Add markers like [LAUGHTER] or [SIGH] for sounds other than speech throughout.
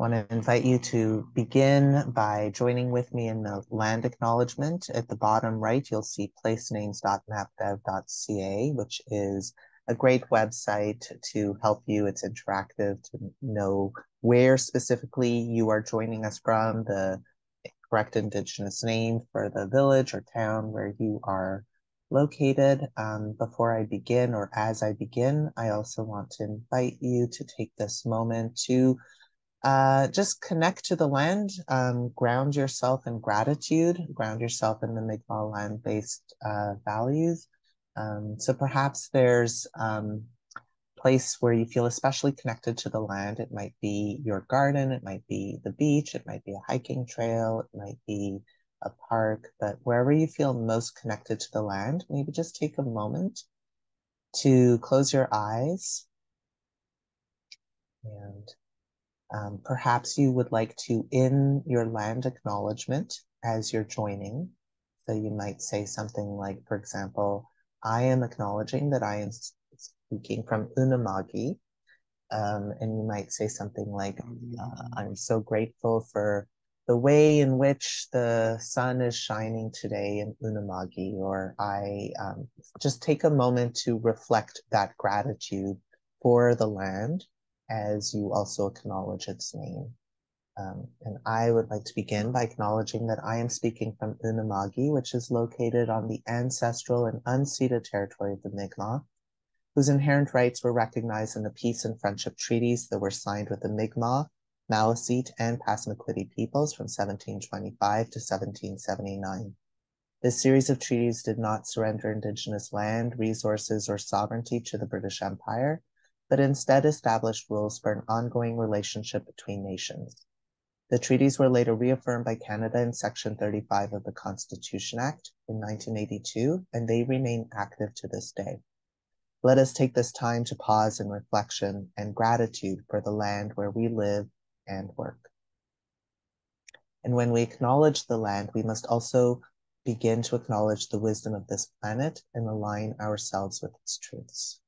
want to invite you to begin by joining with me in the land acknowledgement. At the bottom right, you'll see placenames.mapdev.ca, which is a great website to help you. It's interactive to know where specifically you are joining us from, the correct Indigenous name for the village or town where you are located. Um, before I begin or as I begin, I also want to invite you to take this moment to uh, just connect to the land, um, ground yourself in gratitude, ground yourself in the Mi'kmaq land-based uh, values. Um, so perhaps there's um, place where you feel especially connected to the land. It might be your garden, it might be the beach, it might be a hiking trail, it might be a park, but wherever you feel most connected to the land, maybe just take a moment to close your eyes and um, perhaps you would like to in your land acknowledgement as you're joining. So you might say something like, for example, I am acknowledging that I am speaking from Unama'ki. Um, and you might say something like, uh, I'm so grateful for the way in which the sun is shining today in Unama'ki, or I um, just take a moment to reflect that gratitude for the land as you also acknowledge its name. Um, and I would like to begin by acknowledging that I am speaking from Unama'ki, which is located on the ancestral and unceded territory of the Mi'kmaq, whose inherent rights were recognized in the peace and friendship treaties that were signed with the Mi'kmaq, Maliseet, and Passamaquoddy peoples from 1725 to 1779. This series of treaties did not surrender Indigenous land, resources, or sovereignty to the British Empire, but instead established rules for an ongoing relationship between nations. The treaties were later reaffirmed by Canada in Section 35 of the Constitution Act in 1982, and they remain active to this day. Let us take this time to pause in reflection and gratitude for the land where we live and work. And when we acknowledge the land, we must also begin to acknowledge the wisdom of this planet and align ourselves with its truths.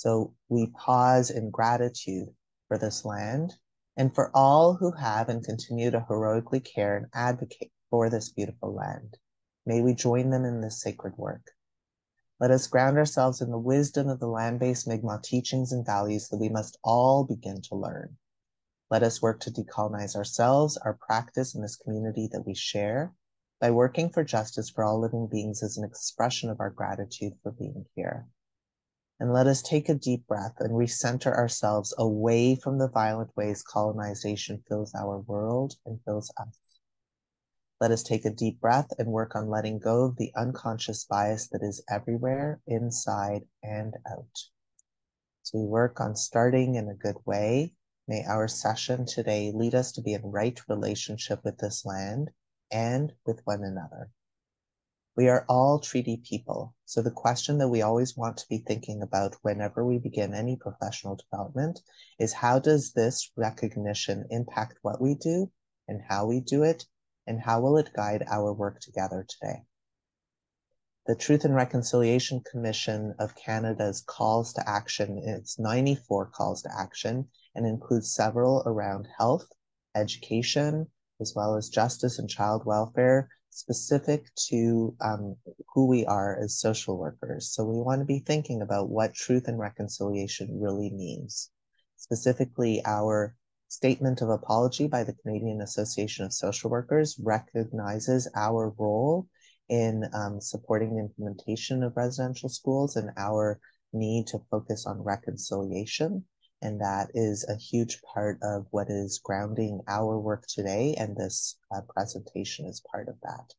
So we pause in gratitude for this land and for all who have and continue to heroically care and advocate for this beautiful land. May we join them in this sacred work. Let us ground ourselves in the wisdom of the land-based Mi'kmaq teachings and values that we must all begin to learn. Let us work to decolonize ourselves, our practice and this community that we share, by working for justice for all living beings as an expression of our gratitude for being here. And let us take a deep breath and recenter ourselves away from the violent ways colonization fills our world and fills us. Let us take a deep breath and work on letting go of the unconscious bias that is everywhere, inside and out. As we work on starting in a good way, may our session today lead us to be in right relationship with this land and with one another. We are all treaty people. So the question that we always want to be thinking about whenever we begin any professional development is how does this recognition impact what we do and how we do it and how will it guide our work together today? The Truth and Reconciliation Commission of Canada's calls to action, it's 94 calls to action and includes several around health, education, as well as justice and child welfare, specific to um, who we are as social workers. So we want to be thinking about what truth and reconciliation really means. Specifically, our statement of apology by the Canadian Association of Social Workers recognizes our role in um, supporting the implementation of residential schools and our need to focus on reconciliation. And that is a huge part of what is grounding our work today. And this uh, presentation is part of that.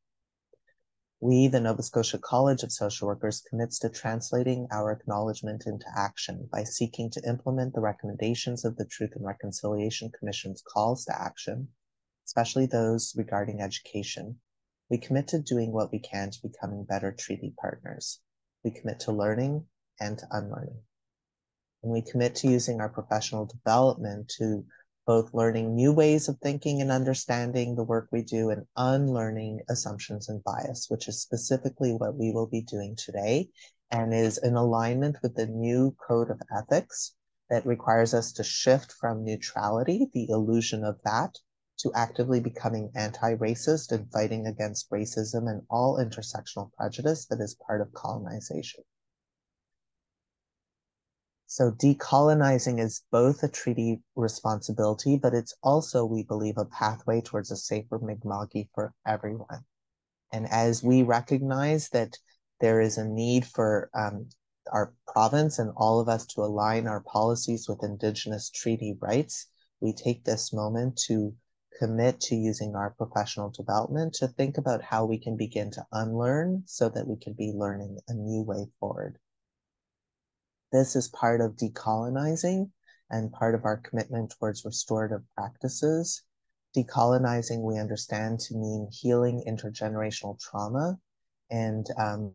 We, the Nova Scotia College of Social Workers, commits to translating our acknowledgement into action by seeking to implement the recommendations of the Truth and Reconciliation Commission's calls to action, especially those regarding education. We commit to doing what we can to becoming better treaty partners. We commit to learning and to unlearning and we commit to using our professional development to both learning new ways of thinking and understanding the work we do and unlearning assumptions and bias, which is specifically what we will be doing today and is in alignment with the new code of ethics that requires us to shift from neutrality, the illusion of that, to actively becoming anti racist and fighting against racism and all intersectional prejudice that is part of colonization. So, decolonizing is both a treaty responsibility, but it's also, we believe, a pathway towards a safer Mi'kma'ki for everyone. And as we recognize that there is a need for um, our province and all of us to align our policies with Indigenous treaty rights, we take this moment to commit to using our professional development to think about how we can begin to unlearn so that we can be learning a new way forward. This is part of decolonizing and part of our commitment towards restorative practices. Decolonizing, we understand to mean healing intergenerational trauma and um,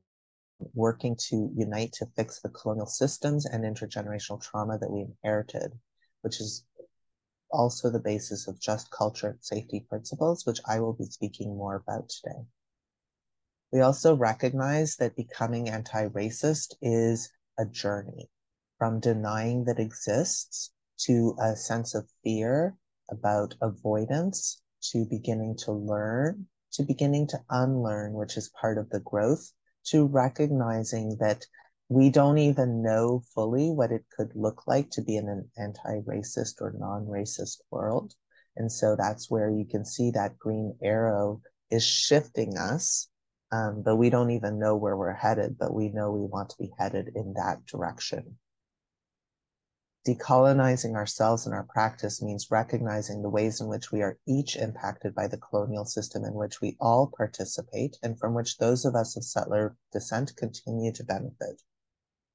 working to unite to fix the colonial systems and intergenerational trauma that we inherited, which is also the basis of just culture and safety principles, which I will be speaking more about today. We also recognize that becoming anti racist is a journey from denying that exists to a sense of fear about avoidance to beginning to learn to beginning to unlearn, which is part of the growth, to recognizing that we don't even know fully what it could look like to be in an anti-racist or non-racist world. And so that's where you can see that green arrow is shifting us, um, but we don't even know where we're headed, but we know we want to be headed in that direction. Decolonizing ourselves and our practice means recognizing the ways in which we are each impacted by the colonial system in which we all participate and from which those of us of settler descent continue to benefit.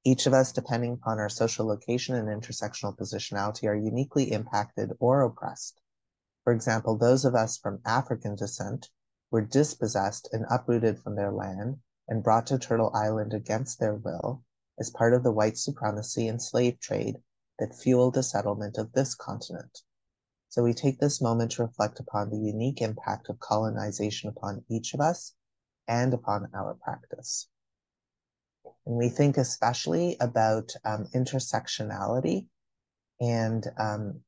Each of us, depending upon our social location and intersectional positionality, are uniquely impacted or oppressed. For example, those of us from African descent were dispossessed and uprooted from their land and brought to Turtle Island against their will as part of the white supremacy and slave trade that fueled the settlement of this continent. So we take this moment to reflect upon the unique impact of colonization upon each of us and upon our practice. And we think especially about um, intersectionality and um,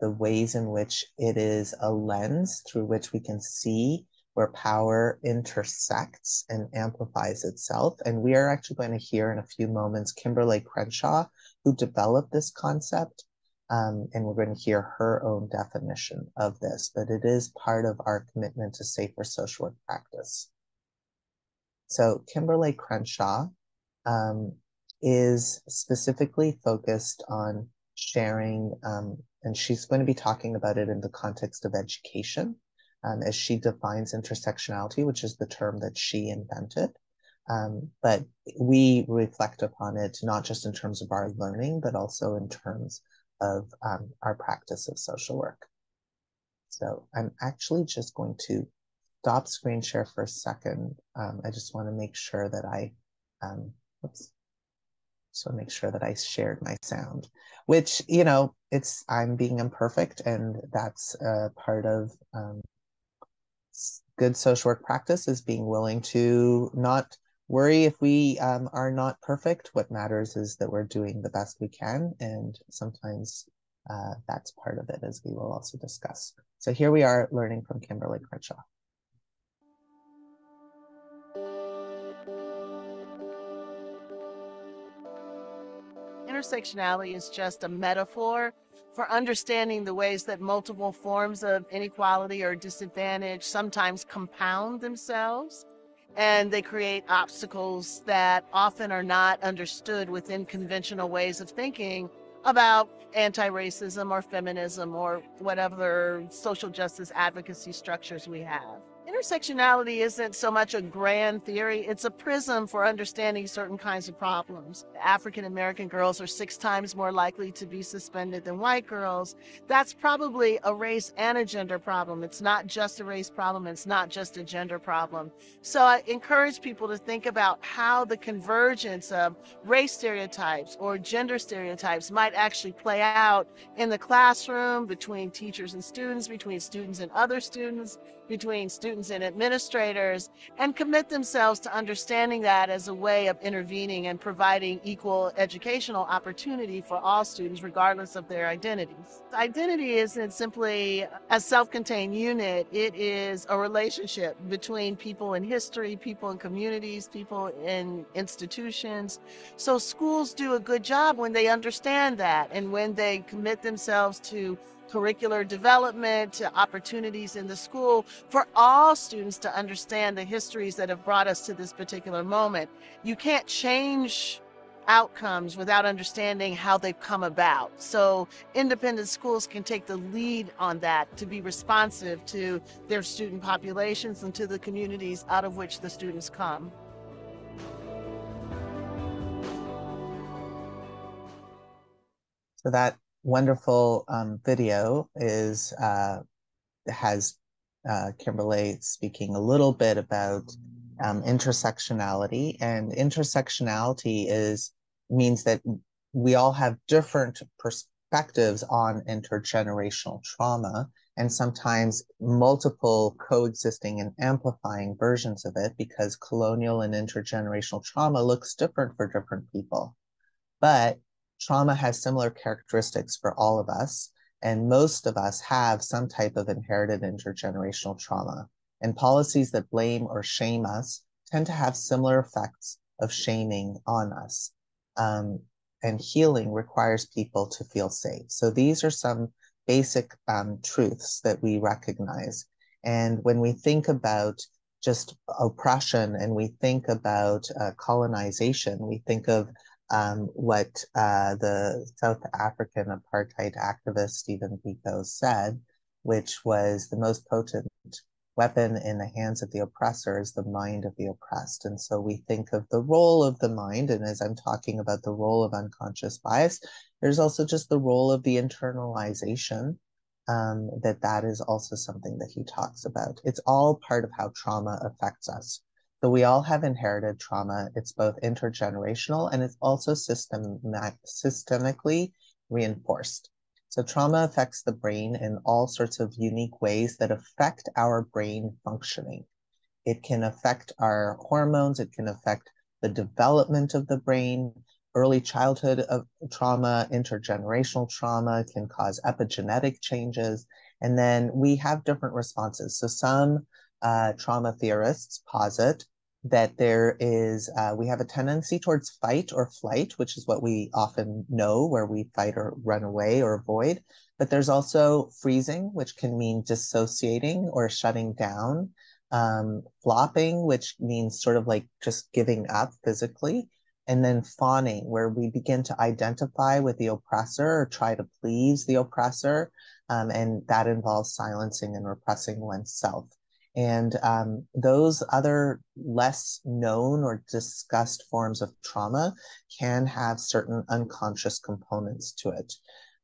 the ways in which it is a lens through which we can see where power intersects and amplifies itself. And we are actually going to hear in a few moments Kimberly Crenshaw, who developed this concept. Um, and we're going to hear her own definition of this, but it is part of our commitment to safer social work practice. So Kimberly Crenshaw um, is specifically focused on sharing, um, and she's going to be talking about it in the context of education um, as she defines intersectionality, which is the term that she invented. Um, but we reflect upon it not just in terms of our learning, but also in terms of um, our practice of social work. So I'm actually just going to stop screen share for a second. Um, I just want to make sure that I um, Oops. So make sure that I shared my sound, which, you know, it's, I'm being imperfect and that's part of um, good social work practice is being willing to not worry if we um, are not perfect. What matters is that we're doing the best we can. And sometimes uh, that's part of it, as we will also discuss. So here we are learning from Kimberly Crenshaw. intersectionality is just a metaphor for understanding the ways that multiple forms of inequality or disadvantage sometimes compound themselves. And they create obstacles that often are not understood within conventional ways of thinking about anti racism or feminism or whatever social justice advocacy structures we have intersectionality isn't so much a grand theory, it's a prism for understanding certain kinds of problems. African American girls are six times more likely to be suspended than white girls. That's probably a race and a gender problem. It's not just a race problem, it's not just a gender problem. So I encourage people to think about how the convergence of race stereotypes or gender stereotypes might actually play out in the classroom between teachers and students, between students and other students, between students and administrators and commit themselves to understanding that as a way of intervening and providing equal educational opportunity for all students, regardless of their identities. Identity isn't simply a self contained unit, it is a relationship between people in history, people in communities, people in institutions. So schools do a good job when they understand that and when they commit themselves to curricular development to opportunities in the school for all students to understand the histories that have brought us to this particular moment. You can't change outcomes without understanding how they've come about. So independent schools can take the lead on that to be responsive to their student populations and to the communities out of which the students come. So that wonderful um, video is uh, has uh, Kimberly speaking a little bit about um, intersectionality, and intersectionality is means that we all have different perspectives on intergenerational trauma, and sometimes multiple coexisting and amplifying versions of it because colonial and intergenerational trauma looks different for different people. But trauma has similar characteristics for all of us, and most of us have some type of inherited intergenerational trauma. And policies that blame or shame us tend to have similar effects of shaming on us. Um, and healing requires people to feel safe. So these are some basic um, truths that we recognize. And when we think about just oppression and we think about uh, colonization, we think of um, what uh, the South African apartheid activist Stephen Biko said, which was the most potent weapon in the hands of the oppressor is the mind of the oppressed. And so we think of the role of the mind. And as I'm talking about the role of unconscious bias, there's also just the role of the internalization. Um, that that is also something that he talks about. It's all part of how trauma affects us. So we all have inherited trauma. It's both intergenerational and it's also system, systemically reinforced. So trauma affects the brain in all sorts of unique ways that affect our brain functioning. It can affect our hormones. It can affect the development of the brain. Early childhood of trauma, intergenerational trauma can cause epigenetic changes. And then we have different responses. So some uh, trauma theorists posit that there is, uh, we have a tendency towards fight or flight, which is what we often know where we fight or run away or avoid. But there's also freezing, which can mean dissociating or shutting down, um, flopping, which means sort of like just giving up physically. And then fawning, where we begin to identify with the oppressor or try to please the oppressor. Um, and that involves silencing and repressing oneself. And um, those other less known or discussed forms of trauma can have certain unconscious components to it.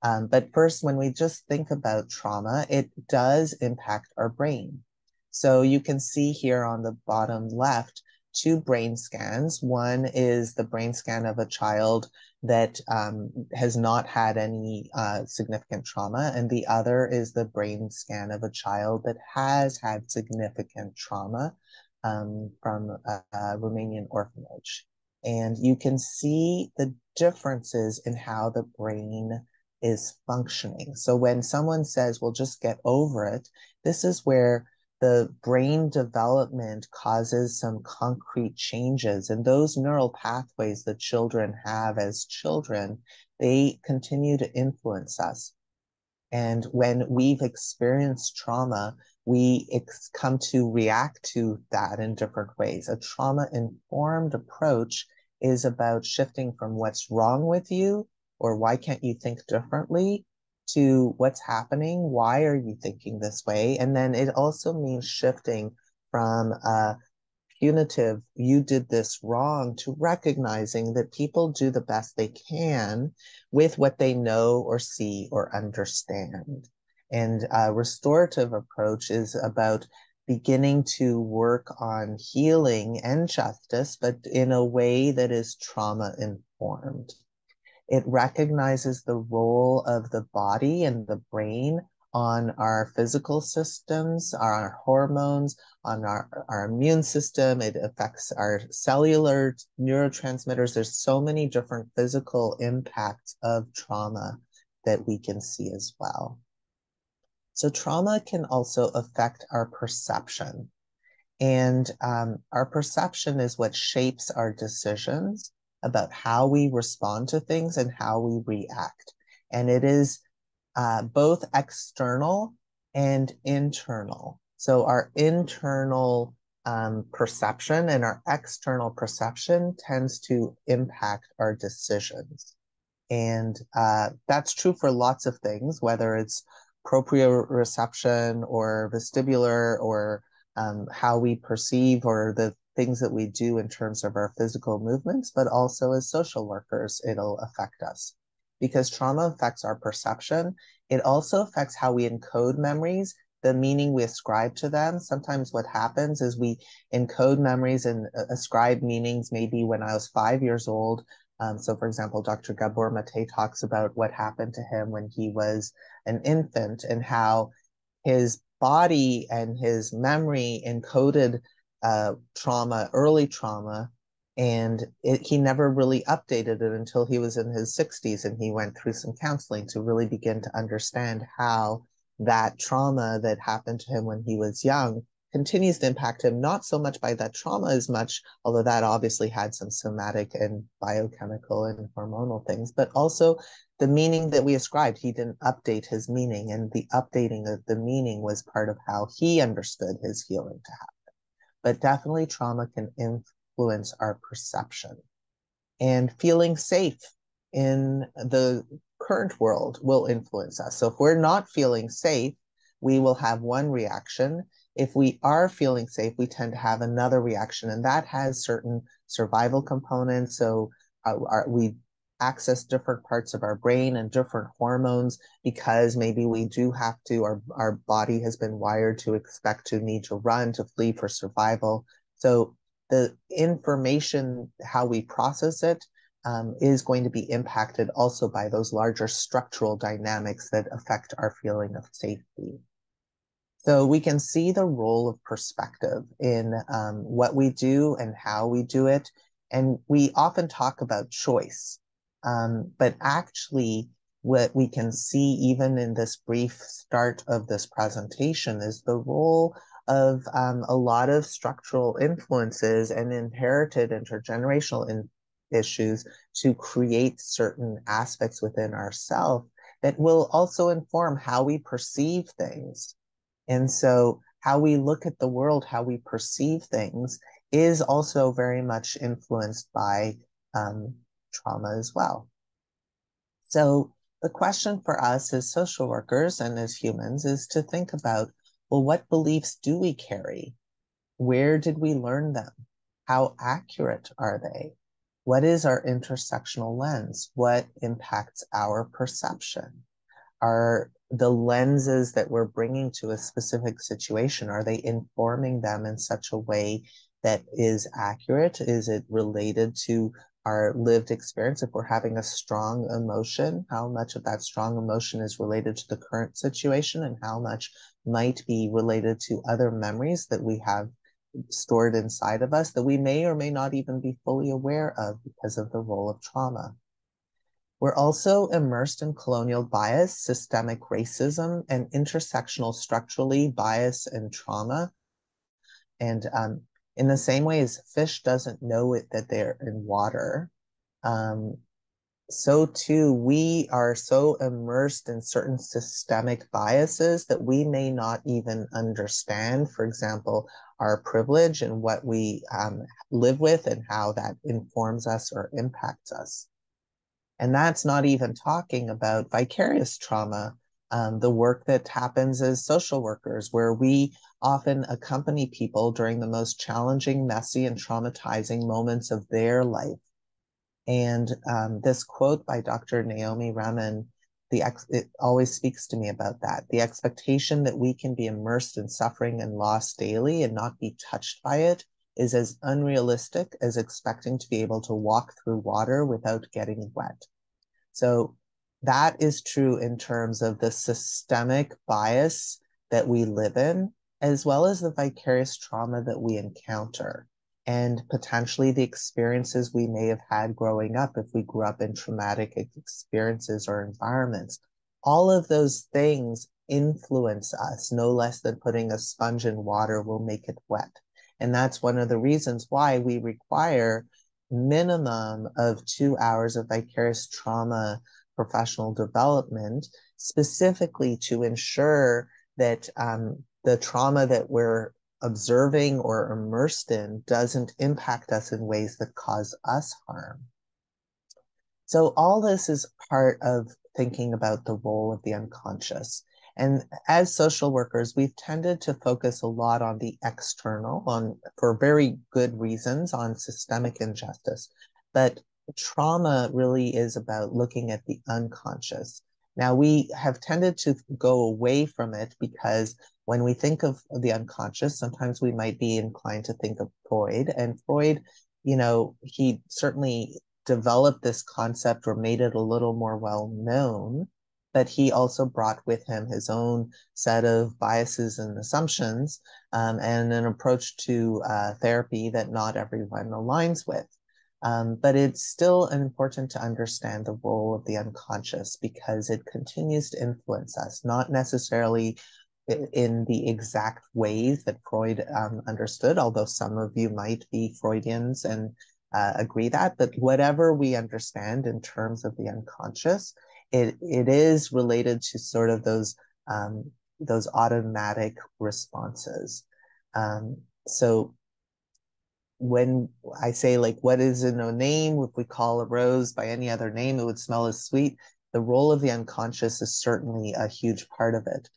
Um, but first, when we just think about trauma, it does impact our brain. So you can see here on the bottom left two brain scans. One is the brain scan of a child that um, has not had any uh, significant trauma, and the other is the brain scan of a child that has had significant trauma um, from a, a Romanian orphanage. And you can see the differences in how the brain is functioning. So when someone says, well, just get over it, this is where the brain development causes some concrete changes and those neural pathways that children have as children they continue to influence us. And when we've experienced trauma we ex- come to react to that in different ways. A trauma informed approach is about shifting from what's wrong with you or why can't you think differently to what's happening. Why are you thinking this way? And then it also means shifting from a punitive, you did this wrong, to recognizing that people do the best they can with what they know or see or understand. And a restorative approach is about beginning to work on healing and justice, but in a way that is trauma informed. It recognizes the role of the body and the brain on our physical systems, our hormones, on our, our immune system. It affects our cellular neurotransmitters. There's so many different physical impacts of trauma that we can see as well. So trauma can also affect our perception. And um, our perception is what shapes our decisions about how we respond to things and how we react. And it is uh, both external and internal. So our internal um, perception and our external perception tends to impact our decisions. And uh, that's true for lots of things, whether it's proprioception or vestibular or um, how we perceive or the things that we do in terms of our physical movements, but also as social workers, it'll affect us. Because trauma affects our perception, it also affects how we encode memories, the meaning we ascribe to them. Sometimes what happens is we encode memories and uh, ascribe meanings maybe when I was five years old. Um, so, for example, Dr. Gabor Mate talks about what happened to him when he was an infant and how his body and his memory encoded uh, trauma, early trauma, and it, he never really updated it until he was in his 60s and he went through some counseling to really begin to understand how that trauma that happened to him when he was young continues to impact him not so much by that trauma as much although that obviously had some somatic and biochemical and hormonal things but also the meaning that we ascribed. He didn't update his meaning and the updating of the meaning was part of how he understood his healing to happen but definitely trauma can influence our perception. And feeling safe in the current world will influence us. So if we're not feeling safe we will have one reaction. If we are feeling safe, we tend to have another reaction, and that has certain survival components. So uh, our, we access different parts of our brain and different hormones because maybe we do have to, our, our body has been wired to expect to need to run, to flee for survival. So the information, how we process it, um, is going to be impacted also by those larger structural dynamics that affect our feeling of safety. So we can see the role of perspective in um, what we do and how we do it. And we often talk about choice, um, but actually, what we can see even in this brief start of this presentation is the role of um, a lot of structural influences and inherited intergenerational in issues to create certain aspects within ourselves that will also inform how we perceive things. And so, how we look at the world, how we perceive things, is also very much influenced by um, trauma as well. So, the question for us as social workers and as humans is to think about well, what beliefs do we carry? Where did we learn them? How accurate are they? What is our intersectional lens? What impacts our perception? Are the lenses that we're bringing to a specific situation are they informing them in such a way that is accurate is it related to our lived experience if we're having a strong emotion how much of that strong emotion is related to the current situation and how much might be related to other memories that we have stored inside of us that we may or may not even be fully aware of because of the role of trauma we're also immersed in colonial bias, systemic racism, and intersectional structurally bias and trauma. And um, in the same way as fish doesn't know it that they're in water, um, so too we are so immersed in certain systemic biases that we may not even understand. For example, our privilege and what we um, live with and how that informs us or impacts us. And that's not even talking about vicarious trauma, um, the work that happens as social workers, where we often accompany people during the most challenging, messy, and traumatizing moments of their life. And um, this quote by Dr. Naomi Remen, the ex- it always speaks to me about that. The expectation that we can be immersed in suffering and loss daily and not be touched by it is as unrealistic as expecting to be able to walk through water without getting wet. So that is true in terms of the systemic bias that we live in, as well as the vicarious trauma that we encounter, and potentially the experiences we may have had growing up if we grew up in traumatic experiences or environments. All of those things influence us no less than putting a sponge in water will make it wet. And that's one of the reasons why we require minimum of two hours of vicarious trauma professional development, specifically to ensure that um, the trauma that we're observing or immersed in doesn't impact us in ways that cause us harm. So, all this is part of thinking about the role of the unconscious. And as social workers, we've tended to focus a lot on the external, on for very good reasons, on systemic injustice. But trauma really is about looking at the unconscious. Now, we have tended to go away from it because when we think of the unconscious, sometimes we might be inclined to think of Freud. And Freud, you know, he certainly developed this concept or made it a little more well known but he also brought with him his own set of biases and assumptions um, and an approach to uh, therapy that not everyone aligns with. Um, but it's still important to understand the role of the unconscious because it continues to influence us, not necessarily in the exact ways that Freud um, understood, although some of you might be Freudians and uh, agree that, but whatever we understand in terms of the unconscious, it it is related to sort of those um, those automatic responses. Um, so when I say like what is in a name, if we call a rose by any other name, it would smell as sweet. The role of the unconscious is certainly a huge part of it.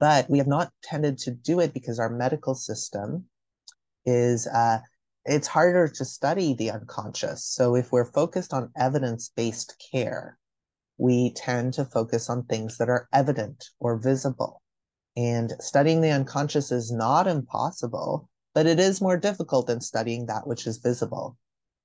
But we have not tended to do it because our medical system is uh, it's harder to study the unconscious. So if we're focused on evidence-based care, we tend to focus on things that are evident or visible. And studying the unconscious is not impossible, but it is more difficult than studying that which is visible.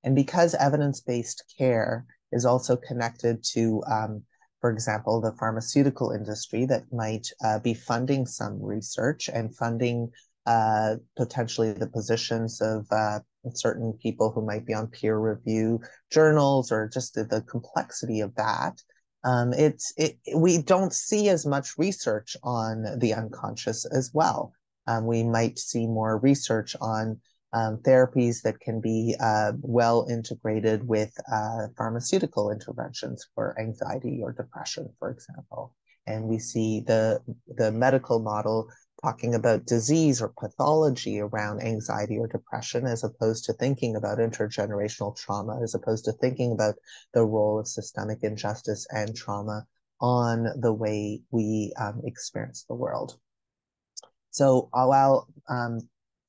And because evidence based care is also connected to, um, for example, the pharmaceutical industry that might uh, be funding some research and funding uh, potentially the positions of uh, certain people who might be on peer review journals or just the, the complexity of that um, it's it, we don't see as much research on the unconscious as well. Um, we might see more research on um, therapies that can be uh, well integrated with uh, pharmaceutical interventions for anxiety or depression, for example. And we see the the medical model talking about disease or pathology around anxiety or depression as opposed to thinking about intergenerational trauma as opposed to thinking about the role of systemic injustice and trauma on the way we um, experience the world so uh, while um,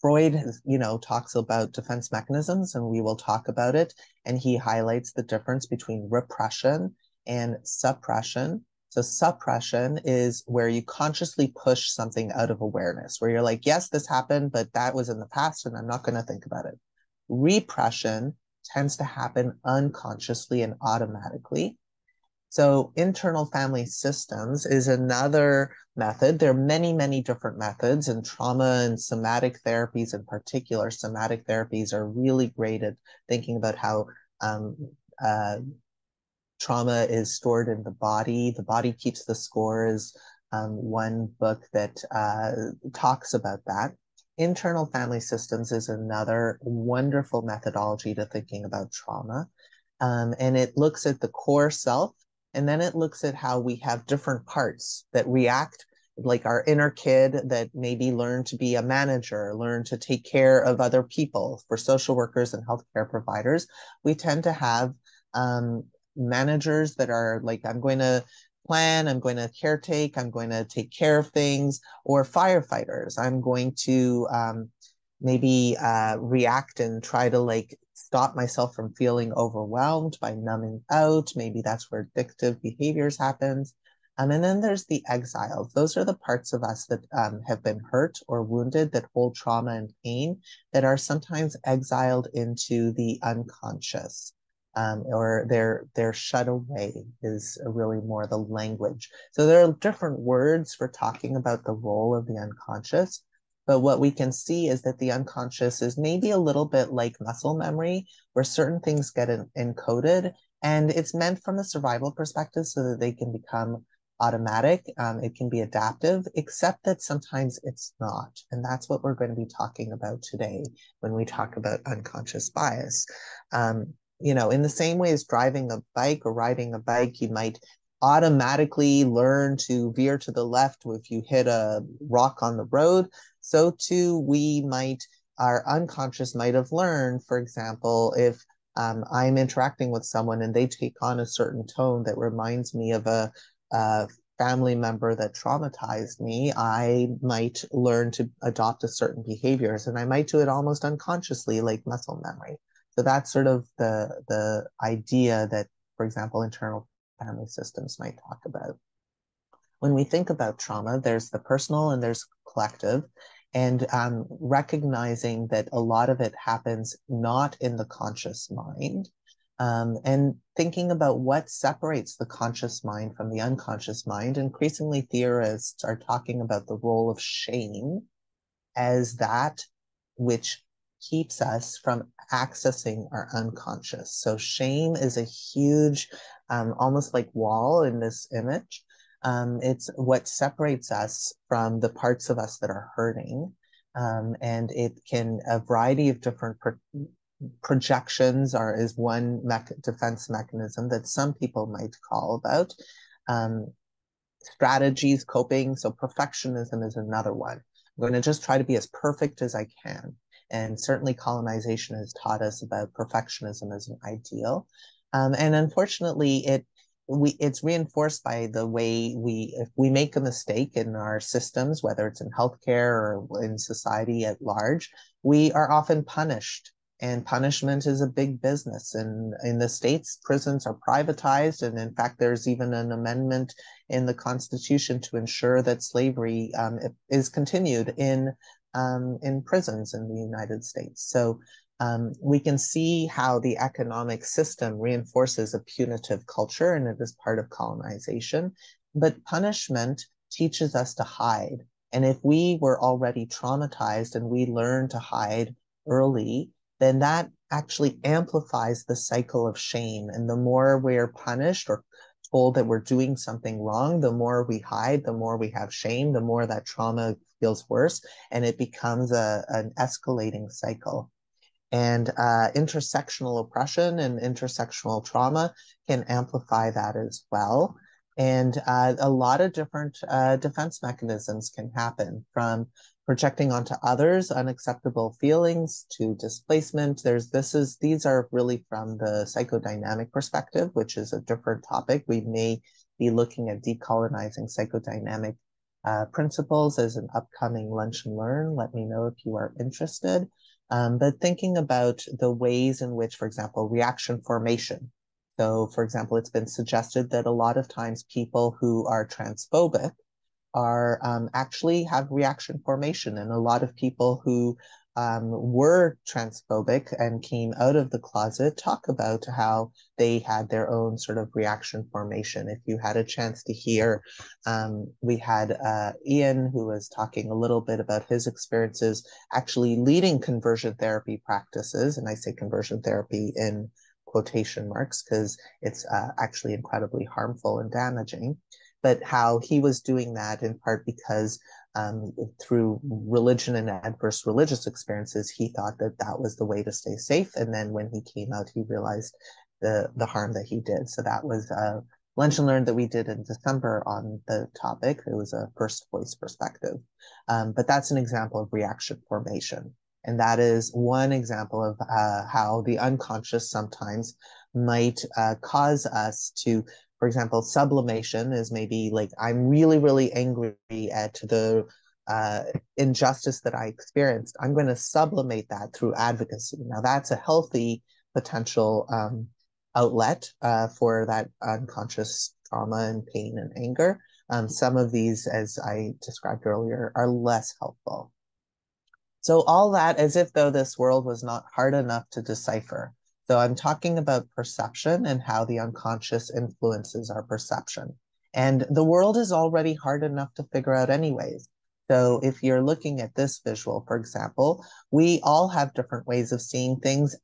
freud you know talks about defense mechanisms and we will talk about it and he highlights the difference between repression and suppression so suppression is where you consciously push something out of awareness, where you're like, yes, this happened, but that was in the past and I'm not going to think about it. Repression tends to happen unconsciously and automatically. So internal family systems is another method. There are many, many different methods and trauma and somatic therapies in particular. Somatic therapies are really great at thinking about how um, uh, trauma is stored in the body. The body keeps the scores. Um, one book that uh, talks about that. Internal family systems is another wonderful methodology to thinking about trauma. Um, and it looks at the core self, and then it looks at how we have different parts that react, like our inner kid that maybe learn to be a manager, learn to take care of other people. For social workers and healthcare providers, we tend to have um, managers that are like, I'm going to plan, I'm going to caretake, I'm going to take care of things, or firefighters. I'm going to um, maybe uh, react and try to like stop myself from feeling overwhelmed by numbing out. Maybe that's where addictive behaviors happens. Um, and then there's the exiles. Those are the parts of us that um, have been hurt or wounded, that hold trauma and pain, that are sometimes exiled into the unconscious. um, or they're they're shut away is really more the language. So there are different words for talking about the role of the unconscious. But what we can see is that the unconscious is maybe a little bit like muscle memory, where certain things get encoded, and it's meant from a survival perspective so that they can become automatic. Um, it can be adaptive, except that sometimes it's not. And that's what we're going to be talking about today when we talk about unconscious bias. Um, you know, in the same way as driving a bike or riding a bike, you might automatically learn to veer to the left if you hit a rock on the road. So too, we might, our unconscious might have learned, for example, if um, I'm interacting with someone and they take on a certain tone that reminds me of a, a family member that traumatized me, I might learn to adopt a certain behaviors and I might do it almost unconsciously, like muscle memory. So that's sort of the the idea that, for example, internal family systems might talk about. When we think about trauma, there's the personal and there's collective, and um, recognizing that a lot of it happens not in the conscious mind, um, and thinking about what separates the conscious mind from the unconscious mind. Increasingly, theorists are talking about the role of shame as that which keeps us from accessing our unconscious. So shame is a huge, um, almost like wall in this image. Um, it's what separates us from the parts of us that are hurting. Um, and it can, a variety of different pro- projections are is one defense mechanism that some people might call about. Um, strategies, coping. So perfectionism is another one. I'm going to just try to be as perfect as I can. And certainly colonization has taught us about perfectionism as an ideal. Um, and unfortunately, it we it's reinforced by the way we if we make a mistake in our systems, whether it's in healthcare or in society at large, we are often punished. And punishment is a big business. And in the states, prisons are privatized. And in fact, there's even an amendment in the Constitution to ensure that slavery um, is continued in um, in prisons in the United States. So um, we can see how the economic system reinforces a punitive culture, and it is part of colonization. But punishment teaches us to hide. And if we were already traumatized and we learn to hide early, then that actually amplifies the cycle of shame. And the more we're punished or told that we're doing something wrong, the more we hide, the more we have shame, the more that trauma feels worse, and it becomes a, an escalating cycle. And uh, intersectional oppression and intersectional trauma can amplify that as well. And uh, a lot of different uh, defense mechanisms can happen from projecting onto others unacceptable feelings to displacement. There's this is these are really from the psychodynamic perspective, which is a different topic. We may be looking at decolonizing psychodynamic uh, principles as an upcoming lunch and learn. Let me know if you are interested. Um, but thinking about the ways in which, for example, reaction formation. So, for example, it's been suggested that a lot of times people who are transphobic are um, actually have reaction formation, and a lot of people who um, were transphobic and came out of the closet talk about how they had their own sort of reaction formation. If you had a chance to hear, um, we had uh, Ian who was talking a little bit about his experiences actually leading conversion therapy practices. And I say conversion therapy in quotation marks because it's uh, actually incredibly harmful and damaging but how he was doing that in part because um, through religion and adverse religious experiences, he thought that that was the way to stay safe. And then when he came out, he realized the the harm that he did. So that was a lunch and learn that we did in December on the topic. It was a first voice perspective, um, but that's an example of reaction formation. And that is one example of uh, how the unconscious sometimes might uh, cause us to for example, sublimation is maybe like I'm really, really angry at the uh, injustice that I experienced. I'm going to sublimate that through advocacy. Now, that's a healthy potential um, outlet uh, for that unconscious trauma and pain and anger. Um, some of these, as I described earlier, are less helpful. So, all that as if though this world was not hard enough to decipher. So I'm talking about perception and how the unconscious influences our perception. And the world is already hard enough to figure out, anyways. So if you're looking at this visual, for example, we all have different ways of seeing things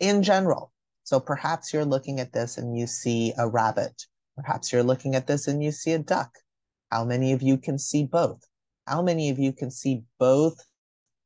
in general. So perhaps you're looking at this and you see a rabbit. Perhaps you're looking at this and you see a duck. How many of you can see both? How many of you can see both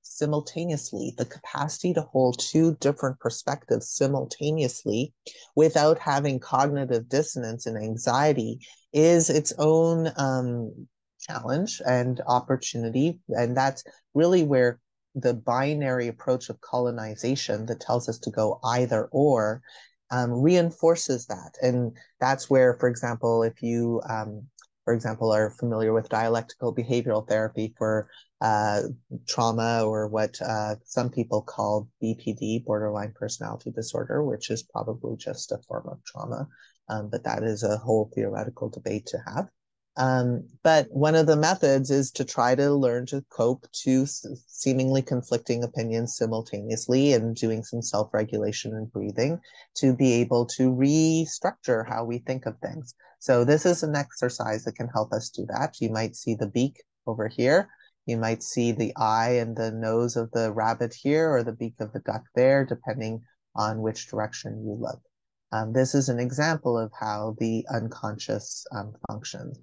simultaneously, the capacity to hold two different perspectives simultaneously without having cognitive dissonance and anxiety is its own um, challenge and opportunity. And that's really where the binary approach of colonization that tells us to go either or um, reinforces that. And that's where, for example, if you um, for example, are familiar with dialectical behavioral therapy for uh, trauma or what uh, some people call BPD, borderline personality disorder, which is probably just a form of trauma. Um, but that is a whole theoretical debate to have. Um, but one of the methods is to try to learn to cope to seemingly conflicting opinions simultaneously and doing some self regulation and breathing to be able to restructure how we think of things. So, this is an exercise that can help us do that. You might see the beak over here. You might see the eye and the nose of the rabbit here or the beak of the duck there, depending on which direction you look. Um, this is an example of how the unconscious um, functions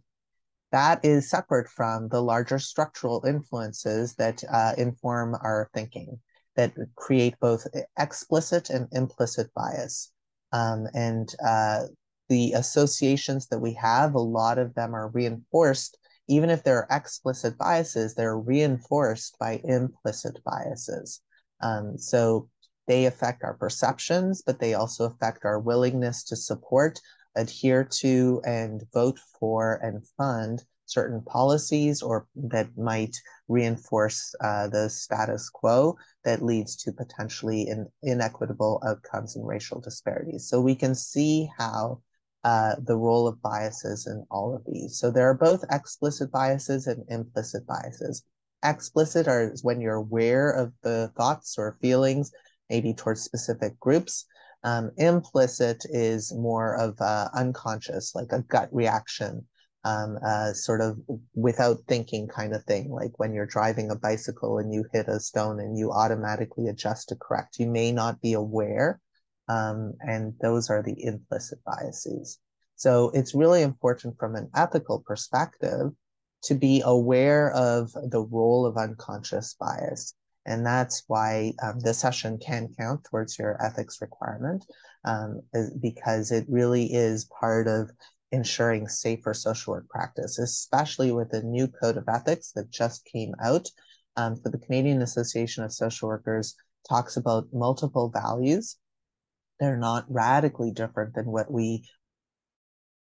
that is separate from the larger structural influences that uh, inform our thinking, that create both explicit and implicit bias. Um, and uh, the associations that we have, a lot of them are reinforced, even if they're explicit biases, they're reinforced by implicit biases. Um, so they affect our perceptions, but they also affect our willingness to support adhere to and vote for and fund certain policies or that might reinforce uh, the status quo that leads to potentially in, inequitable outcomes and racial disparities. So we can see how uh, the role of biases in all of these. So there are both explicit biases and implicit biases. Explicit are when you're aware of the thoughts or feelings, maybe towards specific groups, um, implicit is more of unconscious, like a gut reaction, um, sort of without thinking kind of thing. Like when you're driving a bicycle and you hit a stone and you automatically adjust to correct. You may not be aware, um, and those are the implicit biases. So it's really important from an ethical perspective to be aware of the role of unconscious bias and that's why um, this session can count towards your ethics requirement um, because it really is part of ensuring safer social work practice, especially with the new code of ethics that just came out um, for the Canadian Association of Social Workers talks about multiple values. They're not radically different than what we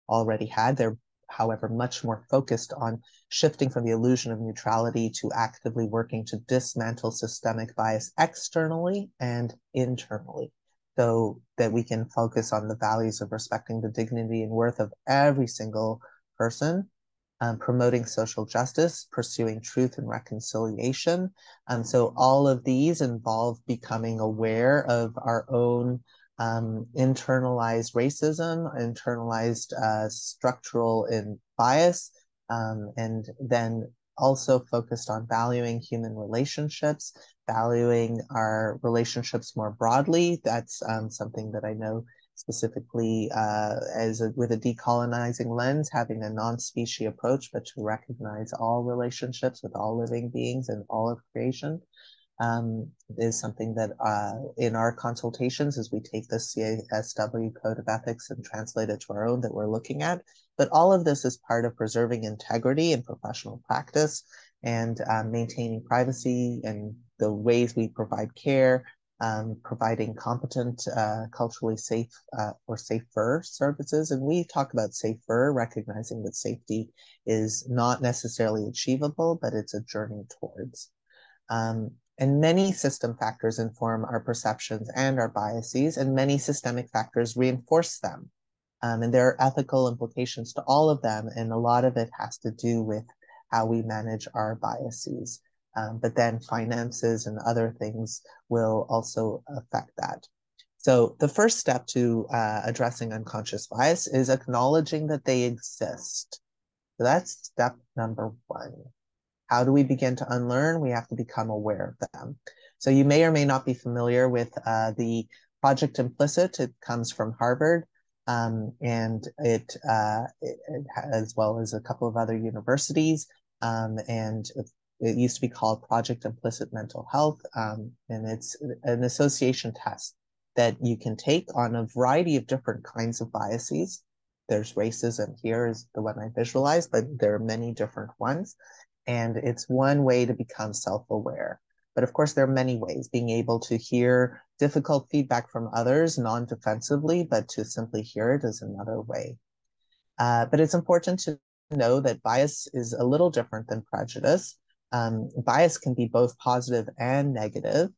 already had. They're however, much more focused on shifting from the illusion of neutrality to actively working to dismantle systemic bias externally and internally so that we can focus on the values of respecting the dignity and worth of every single person um, promoting social justice, pursuing truth and reconciliation. Um, so all of these involve becoming aware of our own um, internalized racism, internalized uh, structural bias, um, and then also focused on valuing human relationships, valuing our relationships more broadly. That's um, something that I know specifically uh, as a, with a decolonizing lens, having a non-species approach, but to recognize all relationships with all living beings and all of creation um, is something that uh, in our consultations, as we take the CASW Code of Ethics and translate it to our own, that we're looking at. But all of this is part of preserving integrity in professional practice and um, maintaining privacy and the ways we provide care, um, providing competent, uh, culturally safe uh, or safer services. And we talk about safer, recognizing that safety is not necessarily achievable, but it's a journey towards. Um, and many system factors inform our perceptions and our biases, and many systemic factors reinforce them. Um, and there are ethical implications to all of them, and a lot of it has to do with how we manage our biases. Um, but then finances and other things will also affect that. So the first step to uh, addressing unconscious bias is acknowledging that they exist. So that's step number one. How do we begin to unlearn? We have to become aware of them. So you may or may not be familiar with uh, the project implicit. It comes from Harvard. Um, and it, uh, it, it, as well as a couple of other universities. Um, and it used to be called Project Implicit Mental Health. Um, and it's an association test that you can take on a variety of different kinds of biases. There's racism here is the one I visualize, but there are many different ones. And it's one way to become self-aware. But of course, there are many ways, being able to hear difficult feedback from others non-defensively, but to simply hear it is another way. Uh, but it's important to know that bias is a little different than prejudice. Um, bias can be both positive and negative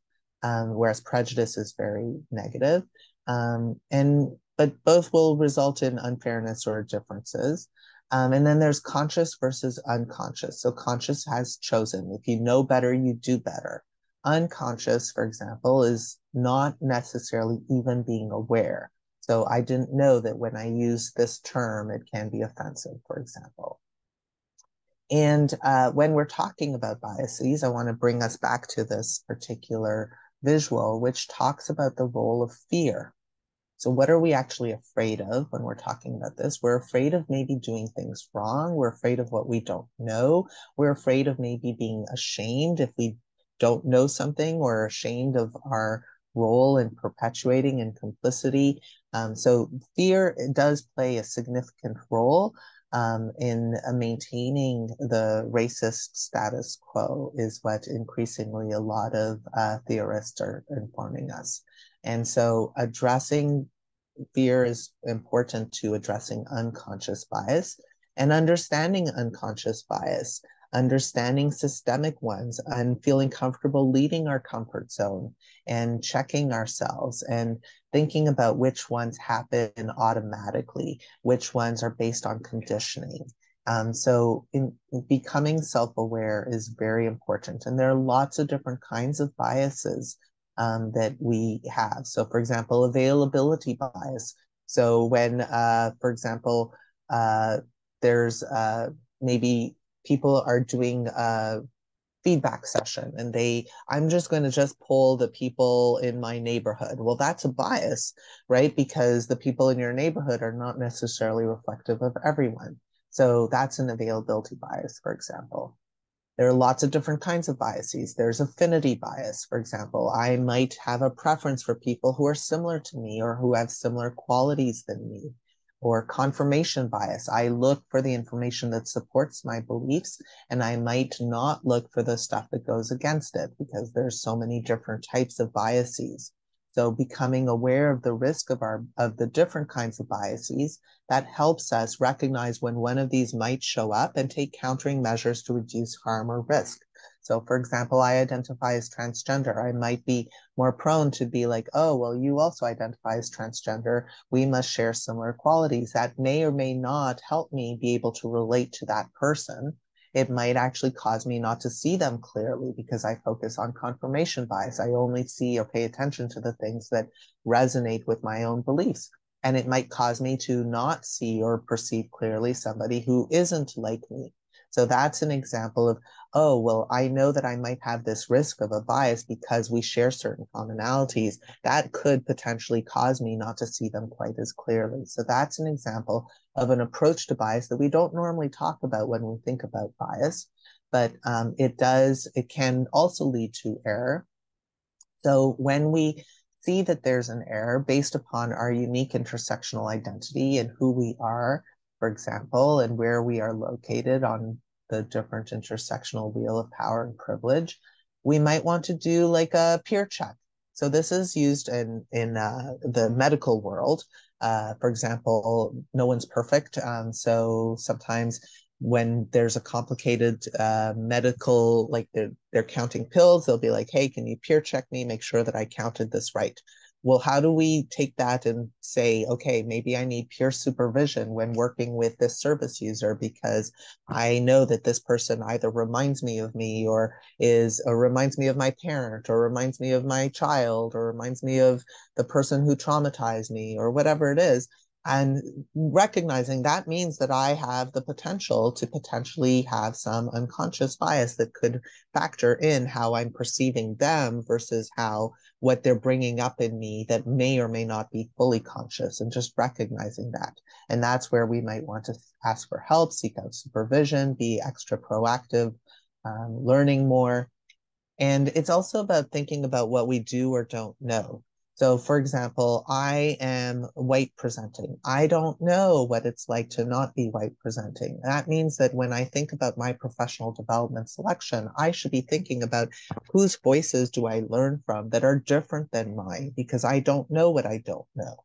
um, whereas prejudice is very negative. Um, and but both will result in unfairness or differences. Um, and then there's conscious versus unconscious. So conscious has chosen. If you know better, you do better. Unconscious, for example, is not necessarily even being aware. So I didn't know that when I use this term, it can be offensive, for example. And uh, when we're talking about biases, I want to bring us back to this particular visual, which talks about the role of fear. So, what are we actually afraid of when we're talking about this? We're afraid of maybe doing things wrong. We're afraid of what we don't know. We're afraid of maybe being ashamed if we don't know something or ashamed of our role in perpetuating and complicity. Um, so, fear does play a significant role um, in uh, maintaining the racist status quo is what increasingly a lot of uh, theorists are informing us. And so addressing fear is important to addressing unconscious bias and understanding unconscious bias understanding systemic ones and feeling comfortable leaving our comfort zone and checking ourselves and thinking about which ones happen automatically, which ones are based on conditioning. Um, so in, in becoming self-aware is very important. And there are lots of different kinds of biases um, that we have. So for example, availability bias. So when, uh, for example, uh, there's uh, maybe people are doing a feedback session and they i'm just going to just pull the people in my neighborhood well that's a bias right because the people in your neighborhood are not necessarily reflective of everyone so that's an availability bias for example there are lots of different kinds of biases. There's affinity bias, for example. I might have a preference for people who are similar to me or who have similar qualities than me or confirmation bias. I look for the information that supports my beliefs and I might not look for the stuff that goes against it because there's so many different types of biases. So becoming aware of the risk of our of the different kinds of biases that helps us recognize when one of these might show up and take countering measures to reduce harm or risk. So, for example, I identify as transgender. I might be more prone to be like, oh, well, you also identify as transgender. We must share similar qualities. That may or may not help me be able to relate to that person. It might actually cause me not to see them clearly because I focus on confirmation bias. I only see or pay attention to the things that resonate with my own beliefs. And it might cause me to not see or perceive clearly somebody who isn't like me. So that's an example of, oh, well, I know that I might have this risk of a bias because we share certain commonalities. That could potentially cause me not to see them quite as clearly. So that's an example of an approach to bias that we don't normally talk about when we think about bias, but um, it does, it can also lead to error. So when we see that there's an error based upon our unique intersectional identity and who we are, for example, and where we are located on the different intersectional wheel of power and privilege, we might want to do like a peer check. So this is used in in uh, the medical world. Uh, for example, no one's perfect. Um, so sometimes when there's a complicated uh, medical, like they're, they're counting pills, they'll be like, hey, can you peer check me, make sure that I counted this right. Well, how do we take that and say, okay, maybe I need peer supervision when working with this service user because I know that this person either reminds me of me or is or reminds me of my parent or reminds me of my child or reminds me of the person who traumatized me or whatever it is and recognizing that means that I have the potential to potentially have some unconscious bias that could factor in how I'm perceiving them versus how what they're bringing up in me that may or may not be fully conscious and just recognizing that. And that's where we might want to ask for help, seek out supervision, be extra proactive, um, learning more. And it's also about thinking about what we do or don't know. So, for example, I am white presenting. I don't know what it's like to not be white presenting. That means that when I think about my professional development selection, I should be thinking about whose voices do I learn from that are different than mine because I don't know what I don't know.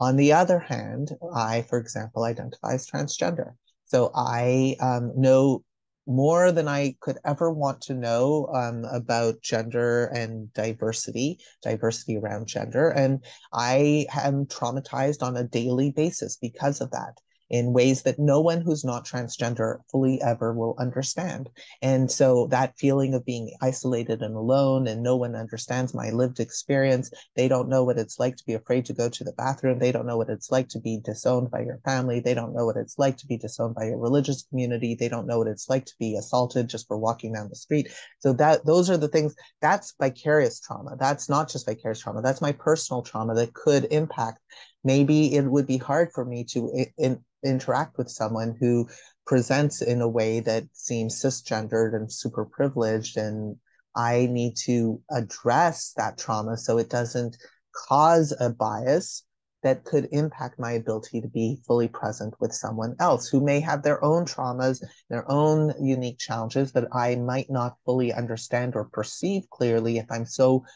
On the other hand, I, for example, identify as transgender. So I um, know more than I could ever want to know um, about gender and diversity, diversity around gender. And I am traumatized on a daily basis because of that in ways that no one who's not transgender fully ever will understand. And so that feeling of being isolated and alone and no one understands my lived experience, they don't know what it's like to be afraid to go to the bathroom. They don't know what it's like to be disowned by your family. They don't know what it's like to be disowned by your religious community. They don't know what it's like to be assaulted just for walking down the street. So that those are the things that's vicarious trauma. That's not just vicarious trauma. That's my personal trauma that could impact maybe it would be hard for me to in, interact with someone who presents in a way that seems cisgendered and super privileged and i need to address that trauma so it doesn't cause a bias that could impact my ability to be fully present with someone else who may have their own traumas, their own unique challenges that I might not fully understand or perceive clearly if I'm so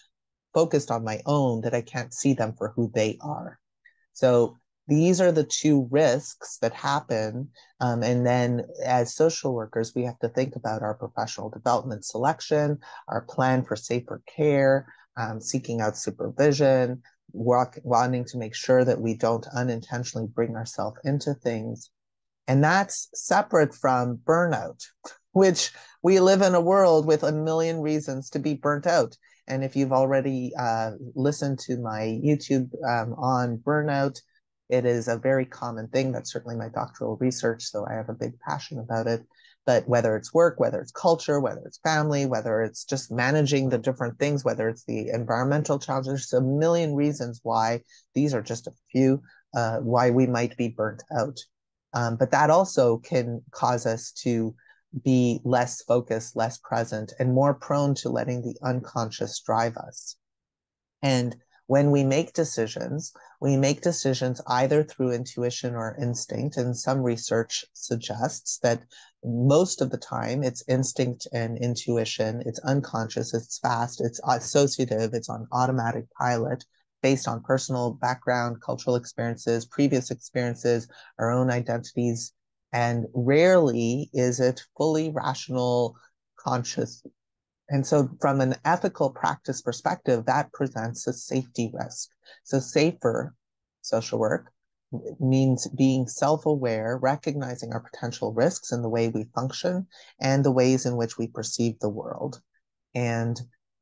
focused on my own that I can't see them for who they are. So these are the two risks that happen. Um, and then as social workers, we have to think about our professional development selection, our plan for safer care, um, seeking out supervision, work, wanting to make sure that we don't unintentionally bring ourselves into things. And that's separate from burnout, [LAUGHS] which we live in a world with a million reasons to be burnt out. And if you've already uh, listened to my YouTube um, on burnout, it is a very common thing. That's certainly my doctoral research, so I have a big passion about it. But whether it's work, whether it's culture, whether it's family, whether it's just managing the different things, whether it's the environmental challenges, there's a million reasons why these are just a few, uh, why we might be burnt out. Um, but that also can cause us to be less focused, less present, and more prone to letting the unconscious drive us. And when we make decisions, we make decisions either through intuition or instinct. And some research suggests that most of the time it's instinct and intuition. It's unconscious, it's fast, it's associative, it's on automatic pilot based on personal background, cultural experiences, previous experiences, our own identities, and rarely is it fully rational, conscious. And so, from an ethical practice perspective, that presents a safety risk. So, safer social work means being self aware, recognizing our potential risks in the way we function and the ways in which we perceive the world. And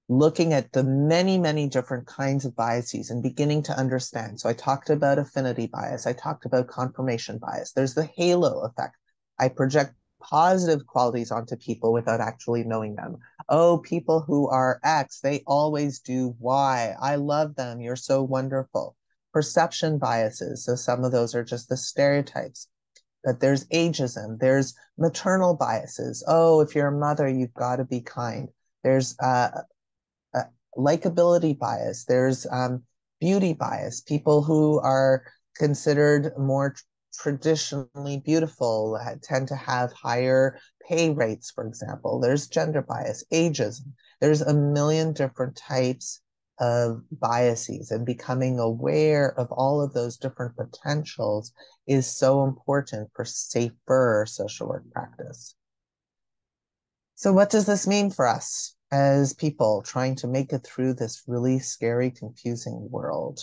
looking at the many, many different kinds of biases and beginning to understand. So I talked about affinity bias. I talked about confirmation bias. There's the halo effect. I project positive qualities onto people without actually knowing them. Oh, people who are X, they always do Y. I love them. You're so wonderful. Perception biases. So some of those are just the stereotypes. But there's ageism. There's maternal biases. Oh, if you're a mother, you've got to be kind. There's uh, likability bias, there's um, beauty bias, people who are considered more traditionally beautiful tend to have higher pay rates, for example. There's gender bias, ageism. There's a million different types of biases, and becoming aware of all of those different potentials is so important for safer social work practice. So, what does this mean for us? As people trying to make it through this really scary, confusing world.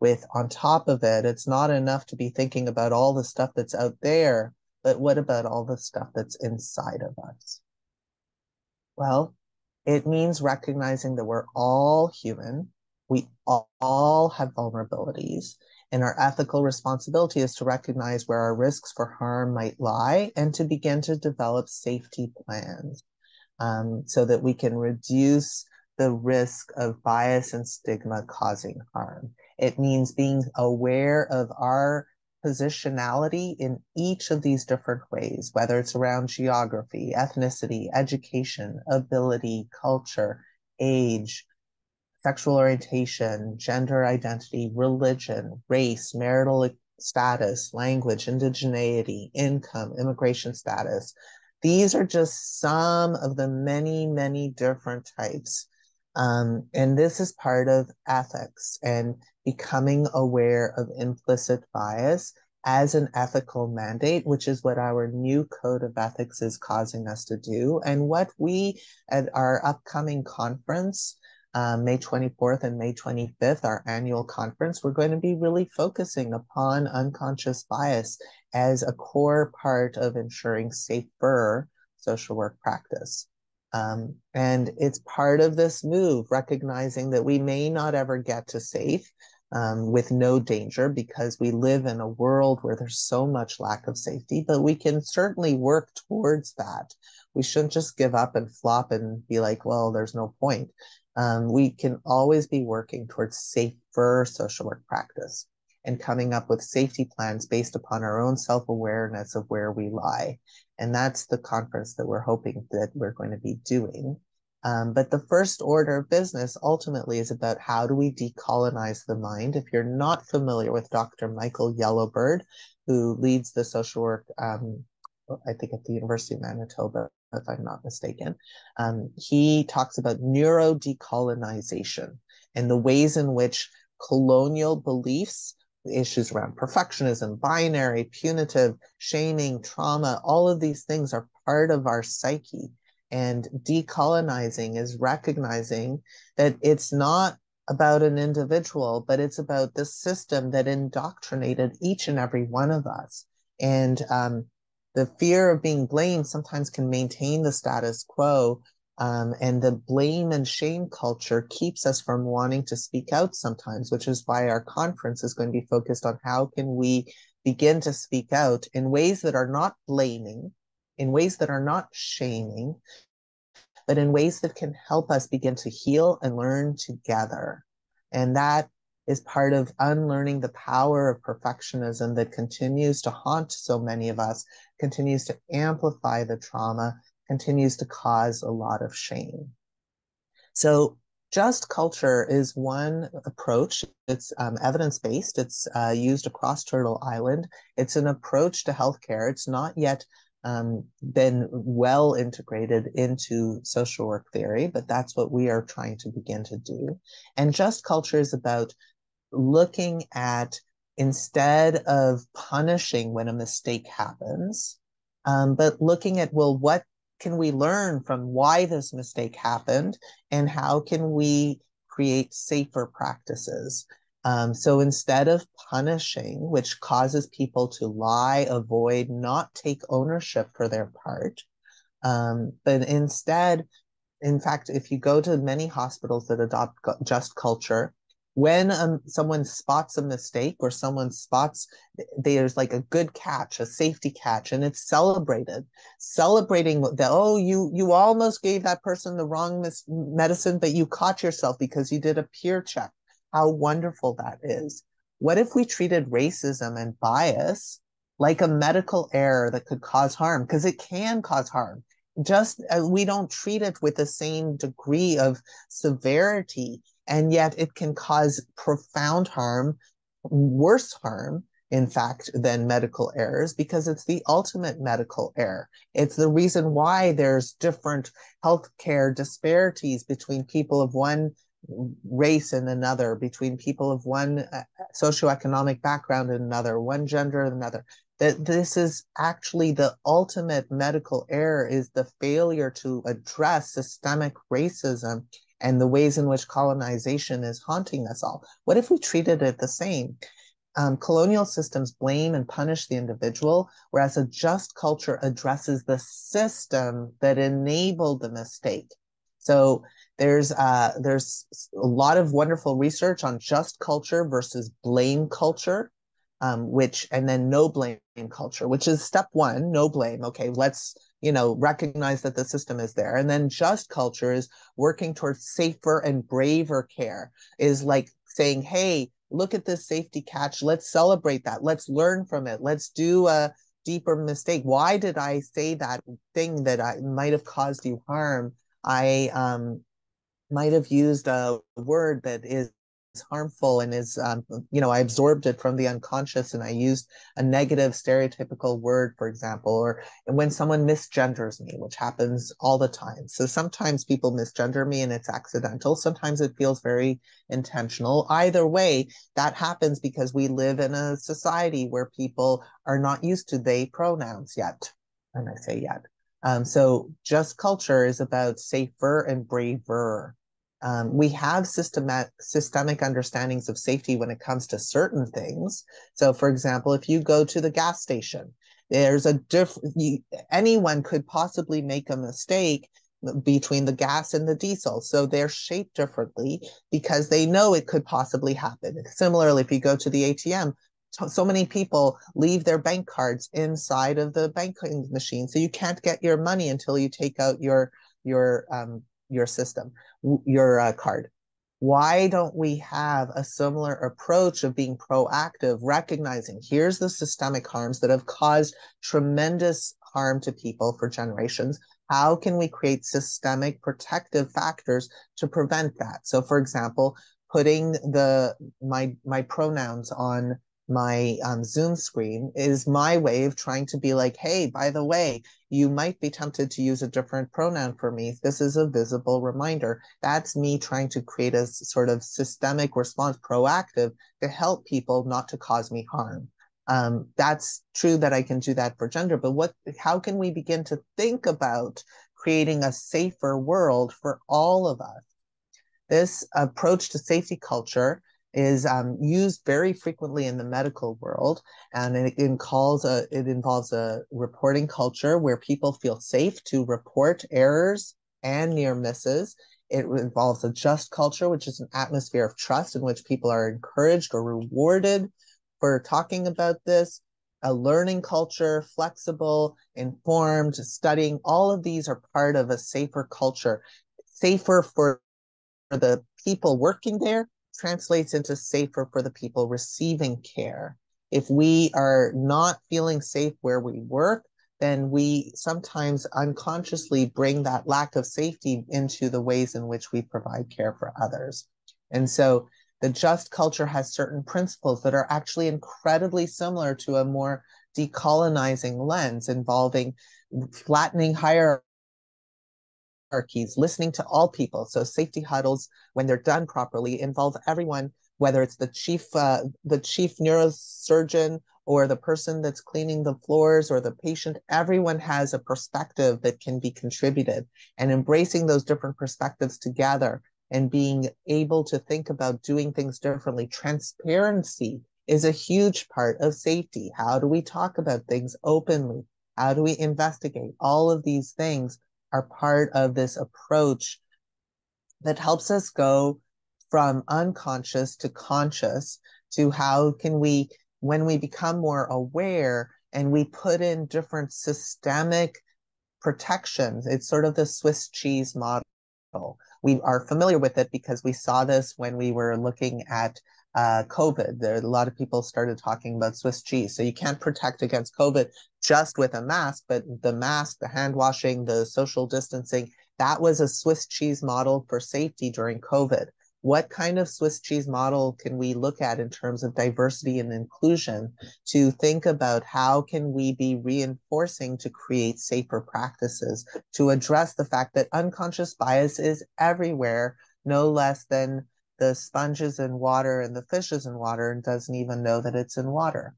With on top of it, it's not enough to be thinking about all the stuff that's out there, but what about all the stuff that's inside of us? Well, it means recognizing that we're all human, we all have vulnerabilities, and our ethical responsibility is to recognize where our risks for harm might lie and to begin to develop safety plans um, so that we can reduce the risk of bias and stigma causing harm. It means being aware of our positionality in each of these different ways, whether it's around geography, ethnicity, education, ability, culture, age, sexual orientation, gender identity, religion, race, marital status, language, indigeneity, income, immigration status, these are just some of the many, many different types. Um, and this is part of ethics and becoming aware of implicit bias as an ethical mandate, which is what our new code of ethics is causing us to do. And what we at our upcoming conference, um, May 24th and May 25th, our annual conference, we're going to be really focusing upon unconscious bias as a core part of ensuring safer social work practice. Um, and it's part of this move, recognizing that we may not ever get to safe um, with no danger because we live in a world where there's so much lack of safety, but we can certainly work towards that. We shouldn't just give up and flop and be like, well, there's no point. Um, we can always be working towards safer social work practice and coming up with safety plans based upon our own self awareness of where we lie. And that's the conference that we're hoping that we're going to be doing. Um, but the first order of business ultimately is about how do we decolonize the mind. If you're not familiar with Dr. Michael Yellow Bird, who leads the social work, um, I think at the University of Manitoba, if I'm not mistaken, um, he talks about neuro decolonization and the ways in which colonial beliefs issues around perfectionism, binary, punitive, shaming, trauma, all of these things are part of our psyche. And decolonizing is recognizing that it's not about an individual, but it's about the system that indoctrinated each and every one of us. And um, the fear of being blamed sometimes can maintain the status quo um, and the blame and shame culture keeps us from wanting to speak out sometimes, which is why our conference is going to be focused on how can we begin to speak out in ways that are not blaming, in ways that are not shaming, but in ways that can help us begin to heal and learn together. And that is part of unlearning the power of perfectionism that continues to haunt so many of us, continues to amplify the trauma, continues to cause a lot of shame. So just culture is one approach. It's um, evidence based. It's uh, used across Turtle Island. It's an approach to healthcare. It's not yet um, been well integrated into social work theory, but that's what we are trying to begin to do. And just culture is about looking at instead of punishing when a mistake happens, um, but looking at well, what can we learn from why this mistake happened and how can we create safer practices? Um, so instead of punishing which causes people to lie avoid not take ownership for their part um, but instead in fact if you go to many hospitals that adopt just culture when um, someone spots a mistake or someone spots there's like a good catch a safety catch and it's celebrated. Celebrating that oh you you almost gave that person the wrong mis- medicine but you caught yourself because you did a peer check. How wonderful that is. What if we treated racism and bias like a medical error that could cause harm? Because it can cause harm. Just uh, we don't treat it with the same degree of severity and yet it can cause profound harm, worse harm, in fact, than medical errors because it's the ultimate medical error. It's the reason why there's different healthcare disparities between people of one race and another, between people of one uh, socioeconomic background and another, one gender and another. that this is actually the ultimate medical error is the failure to address systemic racism and the ways in which colonization is haunting us all. What if we treated it the same? Um, colonial systems blame and punish the individual, whereas a just culture addresses the system that enabled the mistake. So there's uh, there's a lot of wonderful research on just culture versus blame culture, um, which and then no blame culture, which is step one, no blame. Okay, let's you know recognize that the system is there. And then just culture is working towards safer and braver care is like saying hey look at this safety catch. Let's celebrate that. Let's learn from it. Let's do a deeper mistake. Why did i say that thing that i might have caused you harm? I um might have used a word that is harmful and is um, you know i absorbed it from the unconscious and i used a negative stereotypical word for example or when someone misgenders me which happens all the time. So sometimes people misgender me and it's accidental. Sometimes it feels very intentional. Either way that happens because we live in a society where people are not used to they pronouns yet and i say yet. Um, so just culture is about safer and braver um, we have systematic, systemic understandings of safety when it comes to certain things. So, for example, if you go to the gas station, there's a different, anyone could possibly make a mistake between the gas and the diesel. So they're shaped differently because they know it could possibly happen. Similarly, if you go to the ATM, so many people leave their bank cards inside of the banking machine. So you can't get your money until you take out your your um, your system, your uh, card. Why don't we have a similar approach of being proactive, recognizing here's the systemic harms that have caused tremendous harm to people for generations? How can we create systemic protective factors to prevent that? So, for example, putting the my my pronouns on my um, Zoom screen is my way of trying to be like, hey, by the way, you might be tempted to use a different pronoun for me. This is a visible reminder. That's me trying to create a sort of systemic response, proactive, to help people not to cause me harm. Um, that's true that I can do that for gender, but what? How can we begin to think about creating a safer world for all of us? This approach to safety culture is um, used very frequently in the medical world, and it, it calls a it involves a reporting culture where people feel safe to report errors and near misses. It involves a just culture, which is an atmosphere of trust in which people are encouraged or rewarded for talking about this. A learning culture, flexible, informed, studying, all of these are part of a safer culture, safer for the people working there translates into safer for the people receiving care. If we are not feeling safe where we work, then we sometimes unconsciously bring that lack of safety into the ways in which we provide care for others. And so the just culture has certain principles that are actually incredibly similar to a more decolonizing lens involving flattening hierarchy hierarchies, listening to all people. So safety huddles, when they're done properly, involve everyone, whether it's the chief, uh, the chief neurosurgeon or the person that's cleaning the floors or the patient. Everyone has a perspective that can be contributed, and embracing those different perspectives together and being able to think about doing things differently. Transparency is a huge part of safety. How do we talk about things openly? How do we investigate? All of these things are part of this approach that helps us go from unconscious to conscious to how can we when we become more aware and we put in different systemic protections. It's sort of the swiss cheese model. We are familiar with it because we saw this when we were looking at uh, COVID. There, a lot of people started talking about Swiss cheese. So you can't protect against COVID just with a mask, but the mask, the hand washing, the social distancing, that was a Swiss cheese model for safety during COVID. What kind of Swiss cheese model can we look at in terms of diversity and inclusion to think about how can we be reinforcing to create safer practices to address the fact that unconscious bias is everywhere, no less than the sponge is in water and the fish is in water and doesn't even know that it's in water.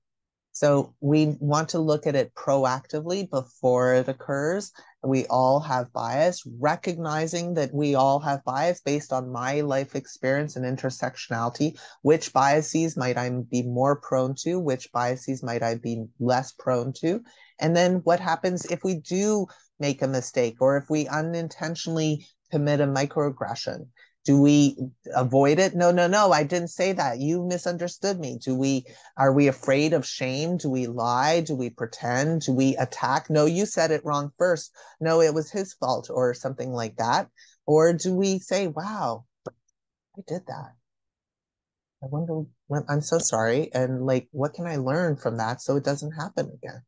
So we want to look at it proactively before it occurs. We all have bias, recognizing that we all have bias based on my life experience and intersectionality. Which biases might I be more prone to? Which biases might I be less prone to? And then what happens if we do make a mistake or if we unintentionally commit a microaggression? Do we avoid it? No no no i didn't say that. You misunderstood me. Do we are we afraid of shame? Do we lie? Do we pretend? Do we attack? No you said it wrong first. No it was his fault or something like that. Or do we say wow i did that. I wonder when i'm so sorry. And like what can i learn from that so it doesn't happen again?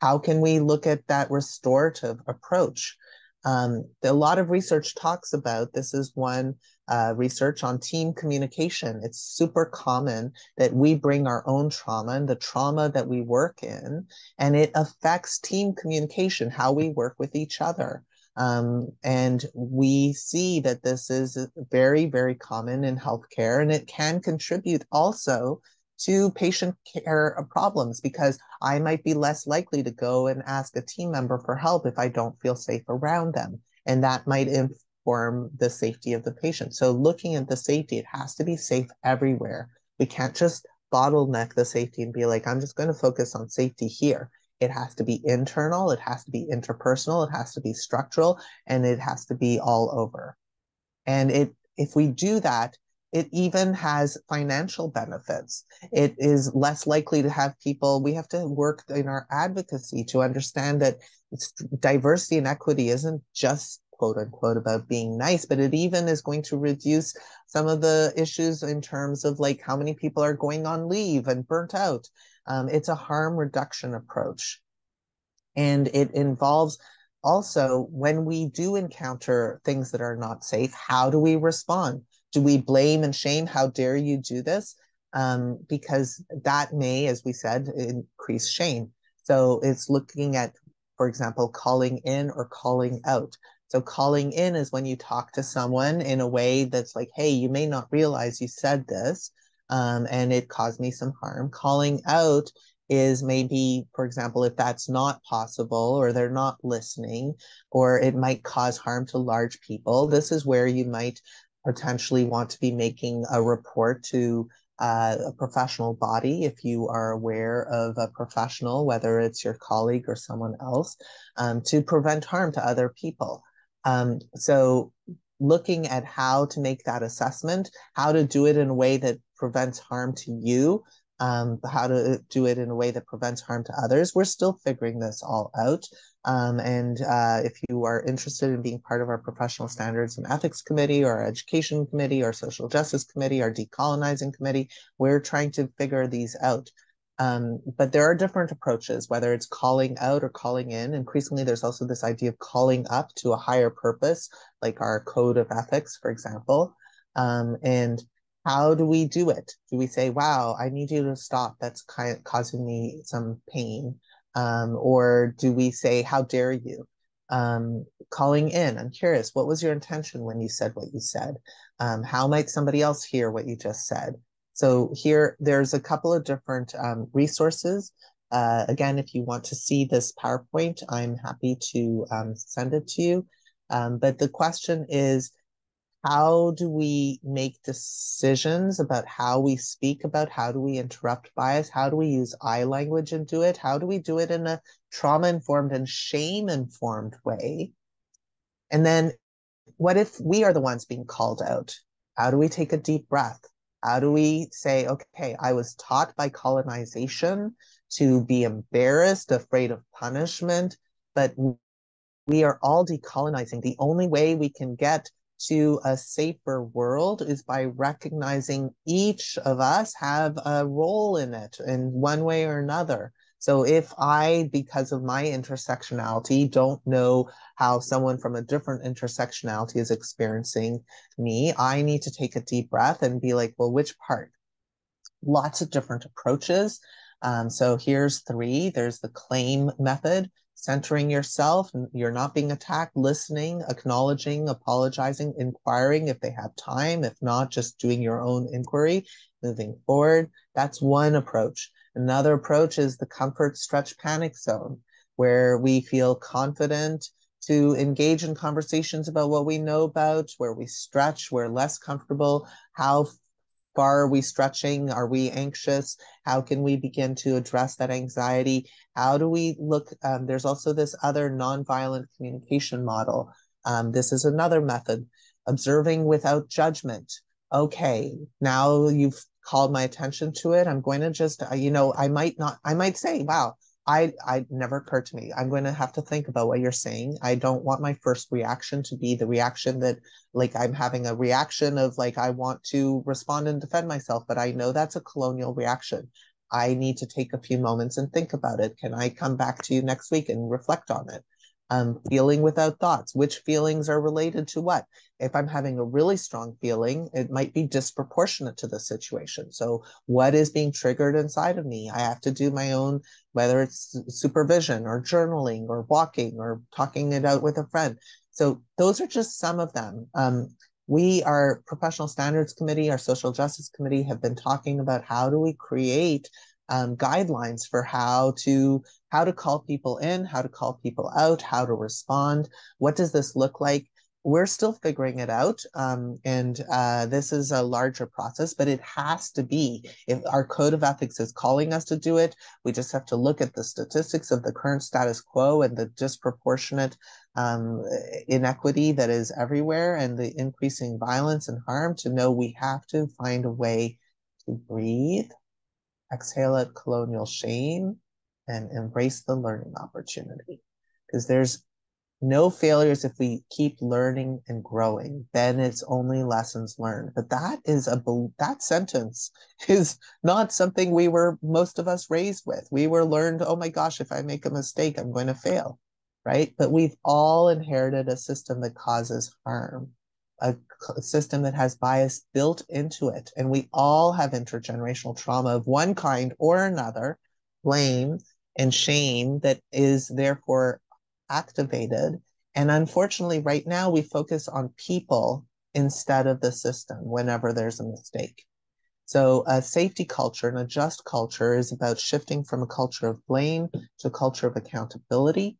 How can we look at that restorative approach? Um, a lot of research talks about this is one uh, research on team communication. It's super common that we bring our own trauma and the trauma that we work in, and it affects team communication, how we work with each other. Um, and we see that this is very, very common in healthcare, and it can contribute also to patient care problems because I might be less likely to go and ask a team member for help if I don't feel safe around them. And that might inform the safety of the patient. So, looking at the safety, it has to be safe everywhere. We can't just bottleneck the safety and be like, I'm just going to focus on safety here. It has to be internal, it has to be interpersonal, it has to be structural, and it has to be all over. And it if we do that, it even has financial benefits. It is less likely to have people, we have to work in our advocacy to understand that diversity and equity isn't just quote unquote about being nice, but it even is going to reduce some of the issues in terms of like how many people are going on leave and burnt out. Um, it's a harm reduction approach. And it involves also when we do encounter things that are not safe, how do we respond? do we blame and shame? How dare you do this? Um, because that may, as we said, increase shame. So it's looking at, for example, calling in or calling out. So calling in is when you talk to someone in a way that's like, hey, you may not realize you said this, um, and it caused me some harm. Calling out is maybe, for example, if that's not possible or they're not listening, or it might cause harm to large people. This is where you might potentially want to be making a report to uh, a professional body if you are aware of a professional, whether it's your colleague or someone else, um, to prevent harm to other people. Um, so, looking at how to make that assessment, how to do it in a way that prevents harm to you, um, how to do it in a way that prevents harm to others. We're still figuring this all out. Um, and uh, if you are interested in being part of our professional standards and ethics committee or our education committee or social justice committee or decolonizing committee, we're trying to figure these out. Um, but there are different approaches, whether it's calling out or calling in. Increasingly, there's also this idea of calling up to a higher purpose, like our code of ethics, for example. Um, and how do we do it? Do we say, wow, I need you to stop? That's kind of causing me some pain. Um, or do we say, How dare you? Um, calling in, I'm curious, what was your intention when you said what you said? Um, how might somebody else hear what you just said? So, here, there's a couple of different um, resources. Uh, again, if you want to see this PowerPoint, I'm happy to um, send it to you. Um, but the question is, how do we make decisions about how we speak about how do we interrupt bias? How do we use i language and do it? How do we do it in a trauma informed and shame informed way? And then what if we are the ones being called out? How do we take a deep breath how do we say okay i was taught by colonization to be embarrassed afraid of punishment but we are all decolonizing the only way we can get to a safer world is by recognizing each of us have a role in it in one way or another. So if I, because of my intersectionality, don't know how someone from a different intersectionality is experiencing me, I need to take a deep breath and be like, well, which part? Lots of different approaches. Um, so here's three. There's the claim method centering yourself, you're not being attacked, listening, acknowledging, apologizing, inquiring if they have time, if not, just doing your own inquiry, moving forward. That's one approach. Another approach is the comfort stretch panic zone, where we feel confident to engage in conversations about what we know about, where we stretch, we're less comfortable, how far are we stretching? Are we anxious? How can we begin to address that anxiety? How do we look? Um, there's also this other nonviolent communication model. Um, this is another method, observing without judgment. Okay, now you've called my attention to it. I'm going to just, uh, you know, I might not, I might say, wow, I I never occurred to me. I'm going to have to think about what you're saying. I don't want my first reaction to be the reaction that like I'm having a reaction of like I want to respond and defend myself, but I know that's a colonial reaction. I need to take a few moments and think about it. Can I come back to you next week and reflect on it? Um, feeling without thoughts. Which feelings are related to what? If I'm having a really strong feeling, it might be disproportionate to the situation. So, what is being triggered inside of me? I have to do my own, whether it's supervision or journaling or walking or talking it out with a friend. So, those are just some of them. Um, we, our professional standards committee, our social justice committee, have been talking about how do we create um, guidelines for how to how to call people in, how to call people out, how to respond. What does this look like? We're still figuring it out, um, and uh, this is a larger process, but it has to be. If our code of ethics is calling us to do it, we just have to look at the statistics of the current status quo and the disproportionate um, inequity that is everywhere and the increasing violence and harm to know we have to find a way to breathe exhale at colonial shame, and embrace the learning opportunity. Because there's no failures if we keep learning and growing then it's only lessons learned but that is a that sentence [LAUGHS] is not something we were most of us raised with we were learned oh my gosh if i make a mistake i'm going to fail right but we've all inherited a system that causes harm a system that has bias built into it. And we all have intergenerational trauma of one kind or another, blame and shame that is therefore activated. And unfortunately, right now we focus on people instead of the system whenever there's a mistake. So, a safety culture and a just culture is about shifting from a culture of blame to a culture of accountability,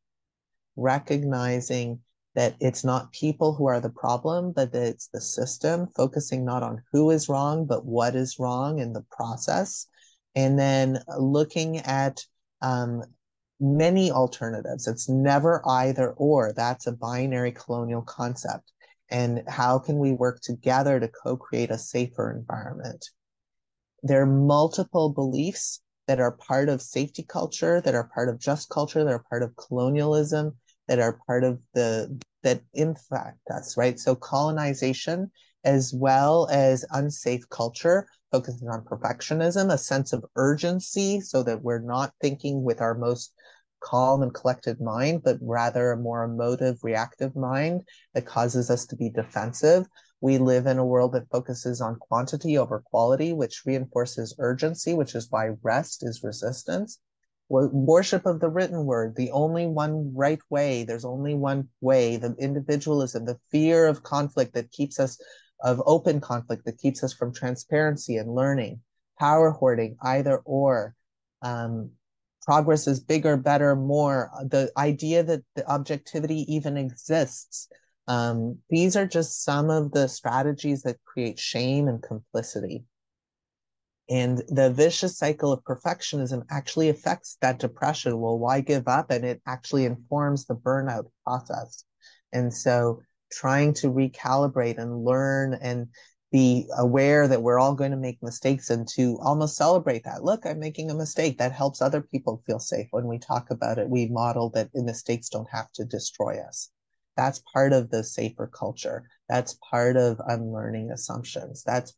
recognizing that it's not people who are the problem, but that it's the system, focusing not on who is wrong, but what is wrong in the process. And then looking at um, many alternatives. It's never either or. That's a binary colonial concept. And how can we work together to co create a safer environment? There are multiple beliefs that are part of safety culture, that are part of just culture, that are part of colonialism, that are part of the that impact us, right? So colonization as well as unsafe culture, focusing on perfectionism, a sense of urgency so that we're not thinking with our most calm and collected mind, but rather a more emotive, reactive mind that causes us to be defensive. We live in a world that focuses on quantity over quality, which reinforces urgency, which is why rest is resistance worship of the written word, the only one right way. There's only one way. The individualism, the fear of conflict that keeps us, of open conflict that keeps us from transparency and learning, power hoarding, either or. Um, progress is bigger, better, more. The idea that the objectivity even exists. Um, these are just some of the strategies that create shame and complicity. And the vicious cycle of perfectionism actually affects that depression. Well, why give up? And it actually informs the burnout process. And so trying to recalibrate and learn and be aware that we're all going to make mistakes and to almost celebrate that. Look, I'm making a mistake. That helps other people feel safe. When we talk about it, we model that mistakes don't have to destroy us. That's part of the safer culture. That's part of unlearning assumptions. That's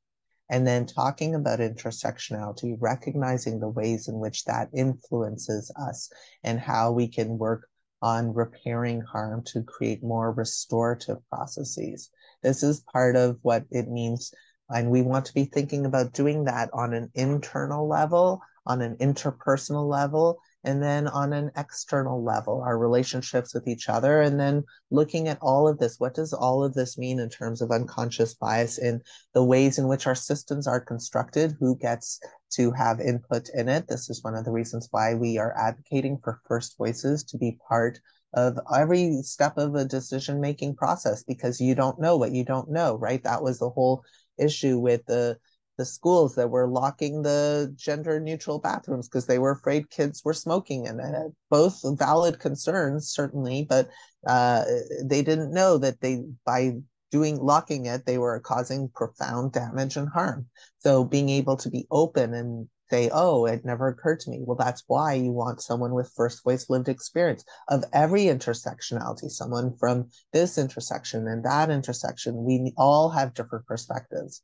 and then talking about intersectionality, recognizing the ways in which that influences us and how we can work on repairing harm to create more restorative processes. This is part of what it means. And we want to be thinking about doing that on an internal level, on an interpersonal level, and then on an external level, our relationships with each other, and then looking at all of this. What does all of this mean in terms of unconscious bias in the ways in which our systems are constructed? Who gets to have input in it? This is one of the reasons why we are advocating for First Voices to be part of every step of a decision making process because you don't know what you don't know, right? That was the whole issue with the the schools that were locking the gender neutral bathrooms because they were afraid kids were smoking in it. Both valid concerns, certainly, but uh, they didn't know that they by doing locking it, they were causing profound damage and harm. So being able to be open and say, oh, it never occurred to me. Well, that's why you want someone with first voice lived experience of every intersectionality, someone from this intersection and that intersection. We all have different perspectives.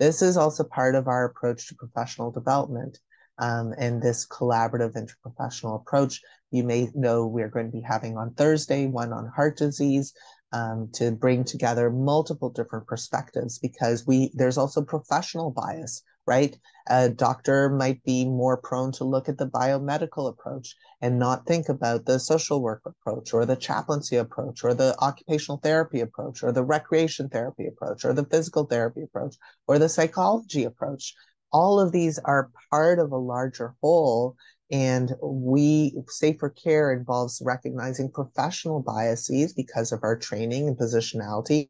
This is also part of our approach to professional development. Um, and this collaborative interprofessional approach, you may know we're going to be having on Thursday, one on heart disease, um, to bring together multiple different perspectives because we there's also professional bias right? A doctor might be more prone to look at the biomedical approach and not think about the social work approach or the chaplaincy approach or the occupational therapy approach or the recreation therapy approach or the physical therapy approach or the psychology approach. All of these are part of a larger whole and we safer care involves recognizing professional biases because of our training and positionality,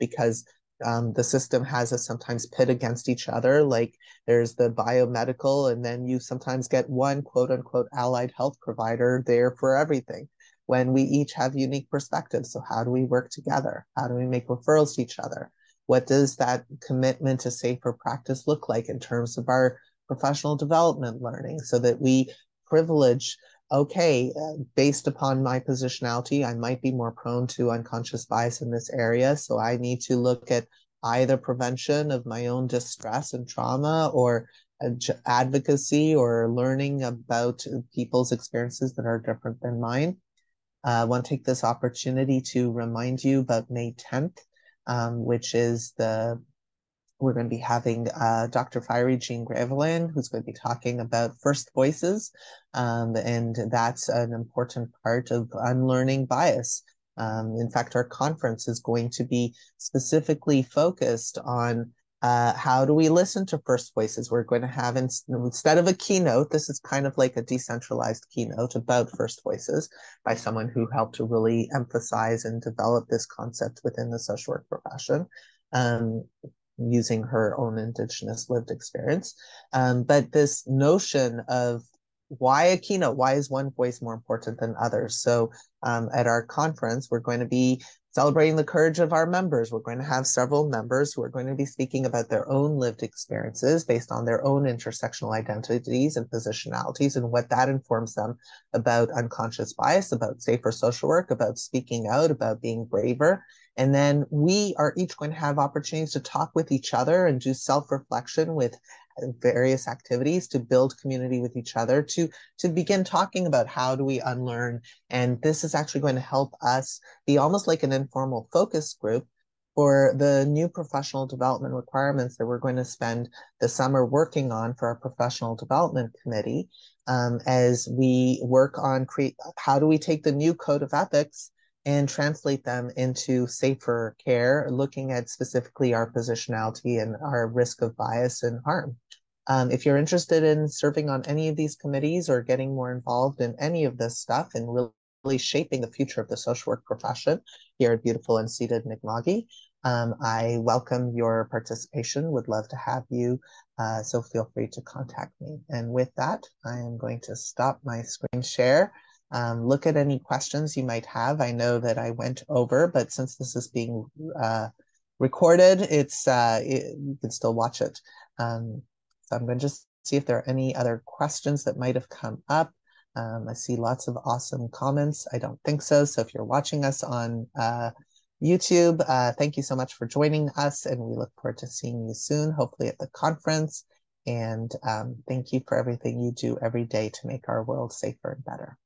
because um, the system has us sometimes pit against each other. Like there's the biomedical, and then you sometimes get one quote unquote allied health provider there for everything when we each have unique perspectives. So, how do we work together? How do we make referrals to each other? What does that commitment to safer practice look like in terms of our professional development learning so that we privilege okay, uh, based upon my positionality, I might be more prone to unconscious bias in this area. So I need to look at either prevention of my own distress and trauma or advocacy or learning about people's experiences that are different than mine. Uh, I want to take this opportunity to remind you about May 10th, um, which is the we're going to be having uh, Dr. Fiery Jean Gravelin, who's going to be talking about first voices. Um, and that's an important part of unlearning bias. Um, in fact, our conference is going to be specifically focused on uh, how do we listen to first voices? We're going to have, in, instead of a keynote, this is kind of like a decentralized keynote about first voices by someone who helped to really emphasize and develop this concept within the social work profession. Um, using her own indigenous lived experience. Um, but this notion of why a keynote? Why is one voice more important than others? So um, at our conference, we're going to be celebrating the courage of our members. We're going to have several members who are going to be speaking about their own lived experiences based on their own intersectional identities and positionalities and what that informs them about unconscious bias, about safer social work, about speaking out, about being braver. And then we are each going to have opportunities to talk with each other and do self reflection with various activities to build community with each other to to begin talking about how do we unlearn. And this is actually going to help us be almost like an informal focus group for the new professional development requirements that we're going to spend the summer working on for our professional development committee um, as we work on create how do we take the new code of ethics and translate them into safer care, looking at specifically our positionality and our risk of bias and harm. Um, if you're interested in serving on any of these committees or getting more involved in any of this stuff and really shaping the future of the social work profession here at beautiful unceded Mi'kma'ki, um, I welcome your participation, would love to have you, uh, so feel free to contact me. And with that, I am going to stop my screen share um, look at any questions you might have. I know that I went over, but since this is being uh, recorded, it's uh, it, you can still watch it. Um, so I'm going to just see if there are any other questions that might have come up. Um, I see lots of awesome comments. I don't think so. So if you're watching us on uh, YouTube, uh, thank you so much for joining us, and we look forward to seeing you soon, hopefully at the conference. And um, thank you for everything you do every day to make our world safer and better.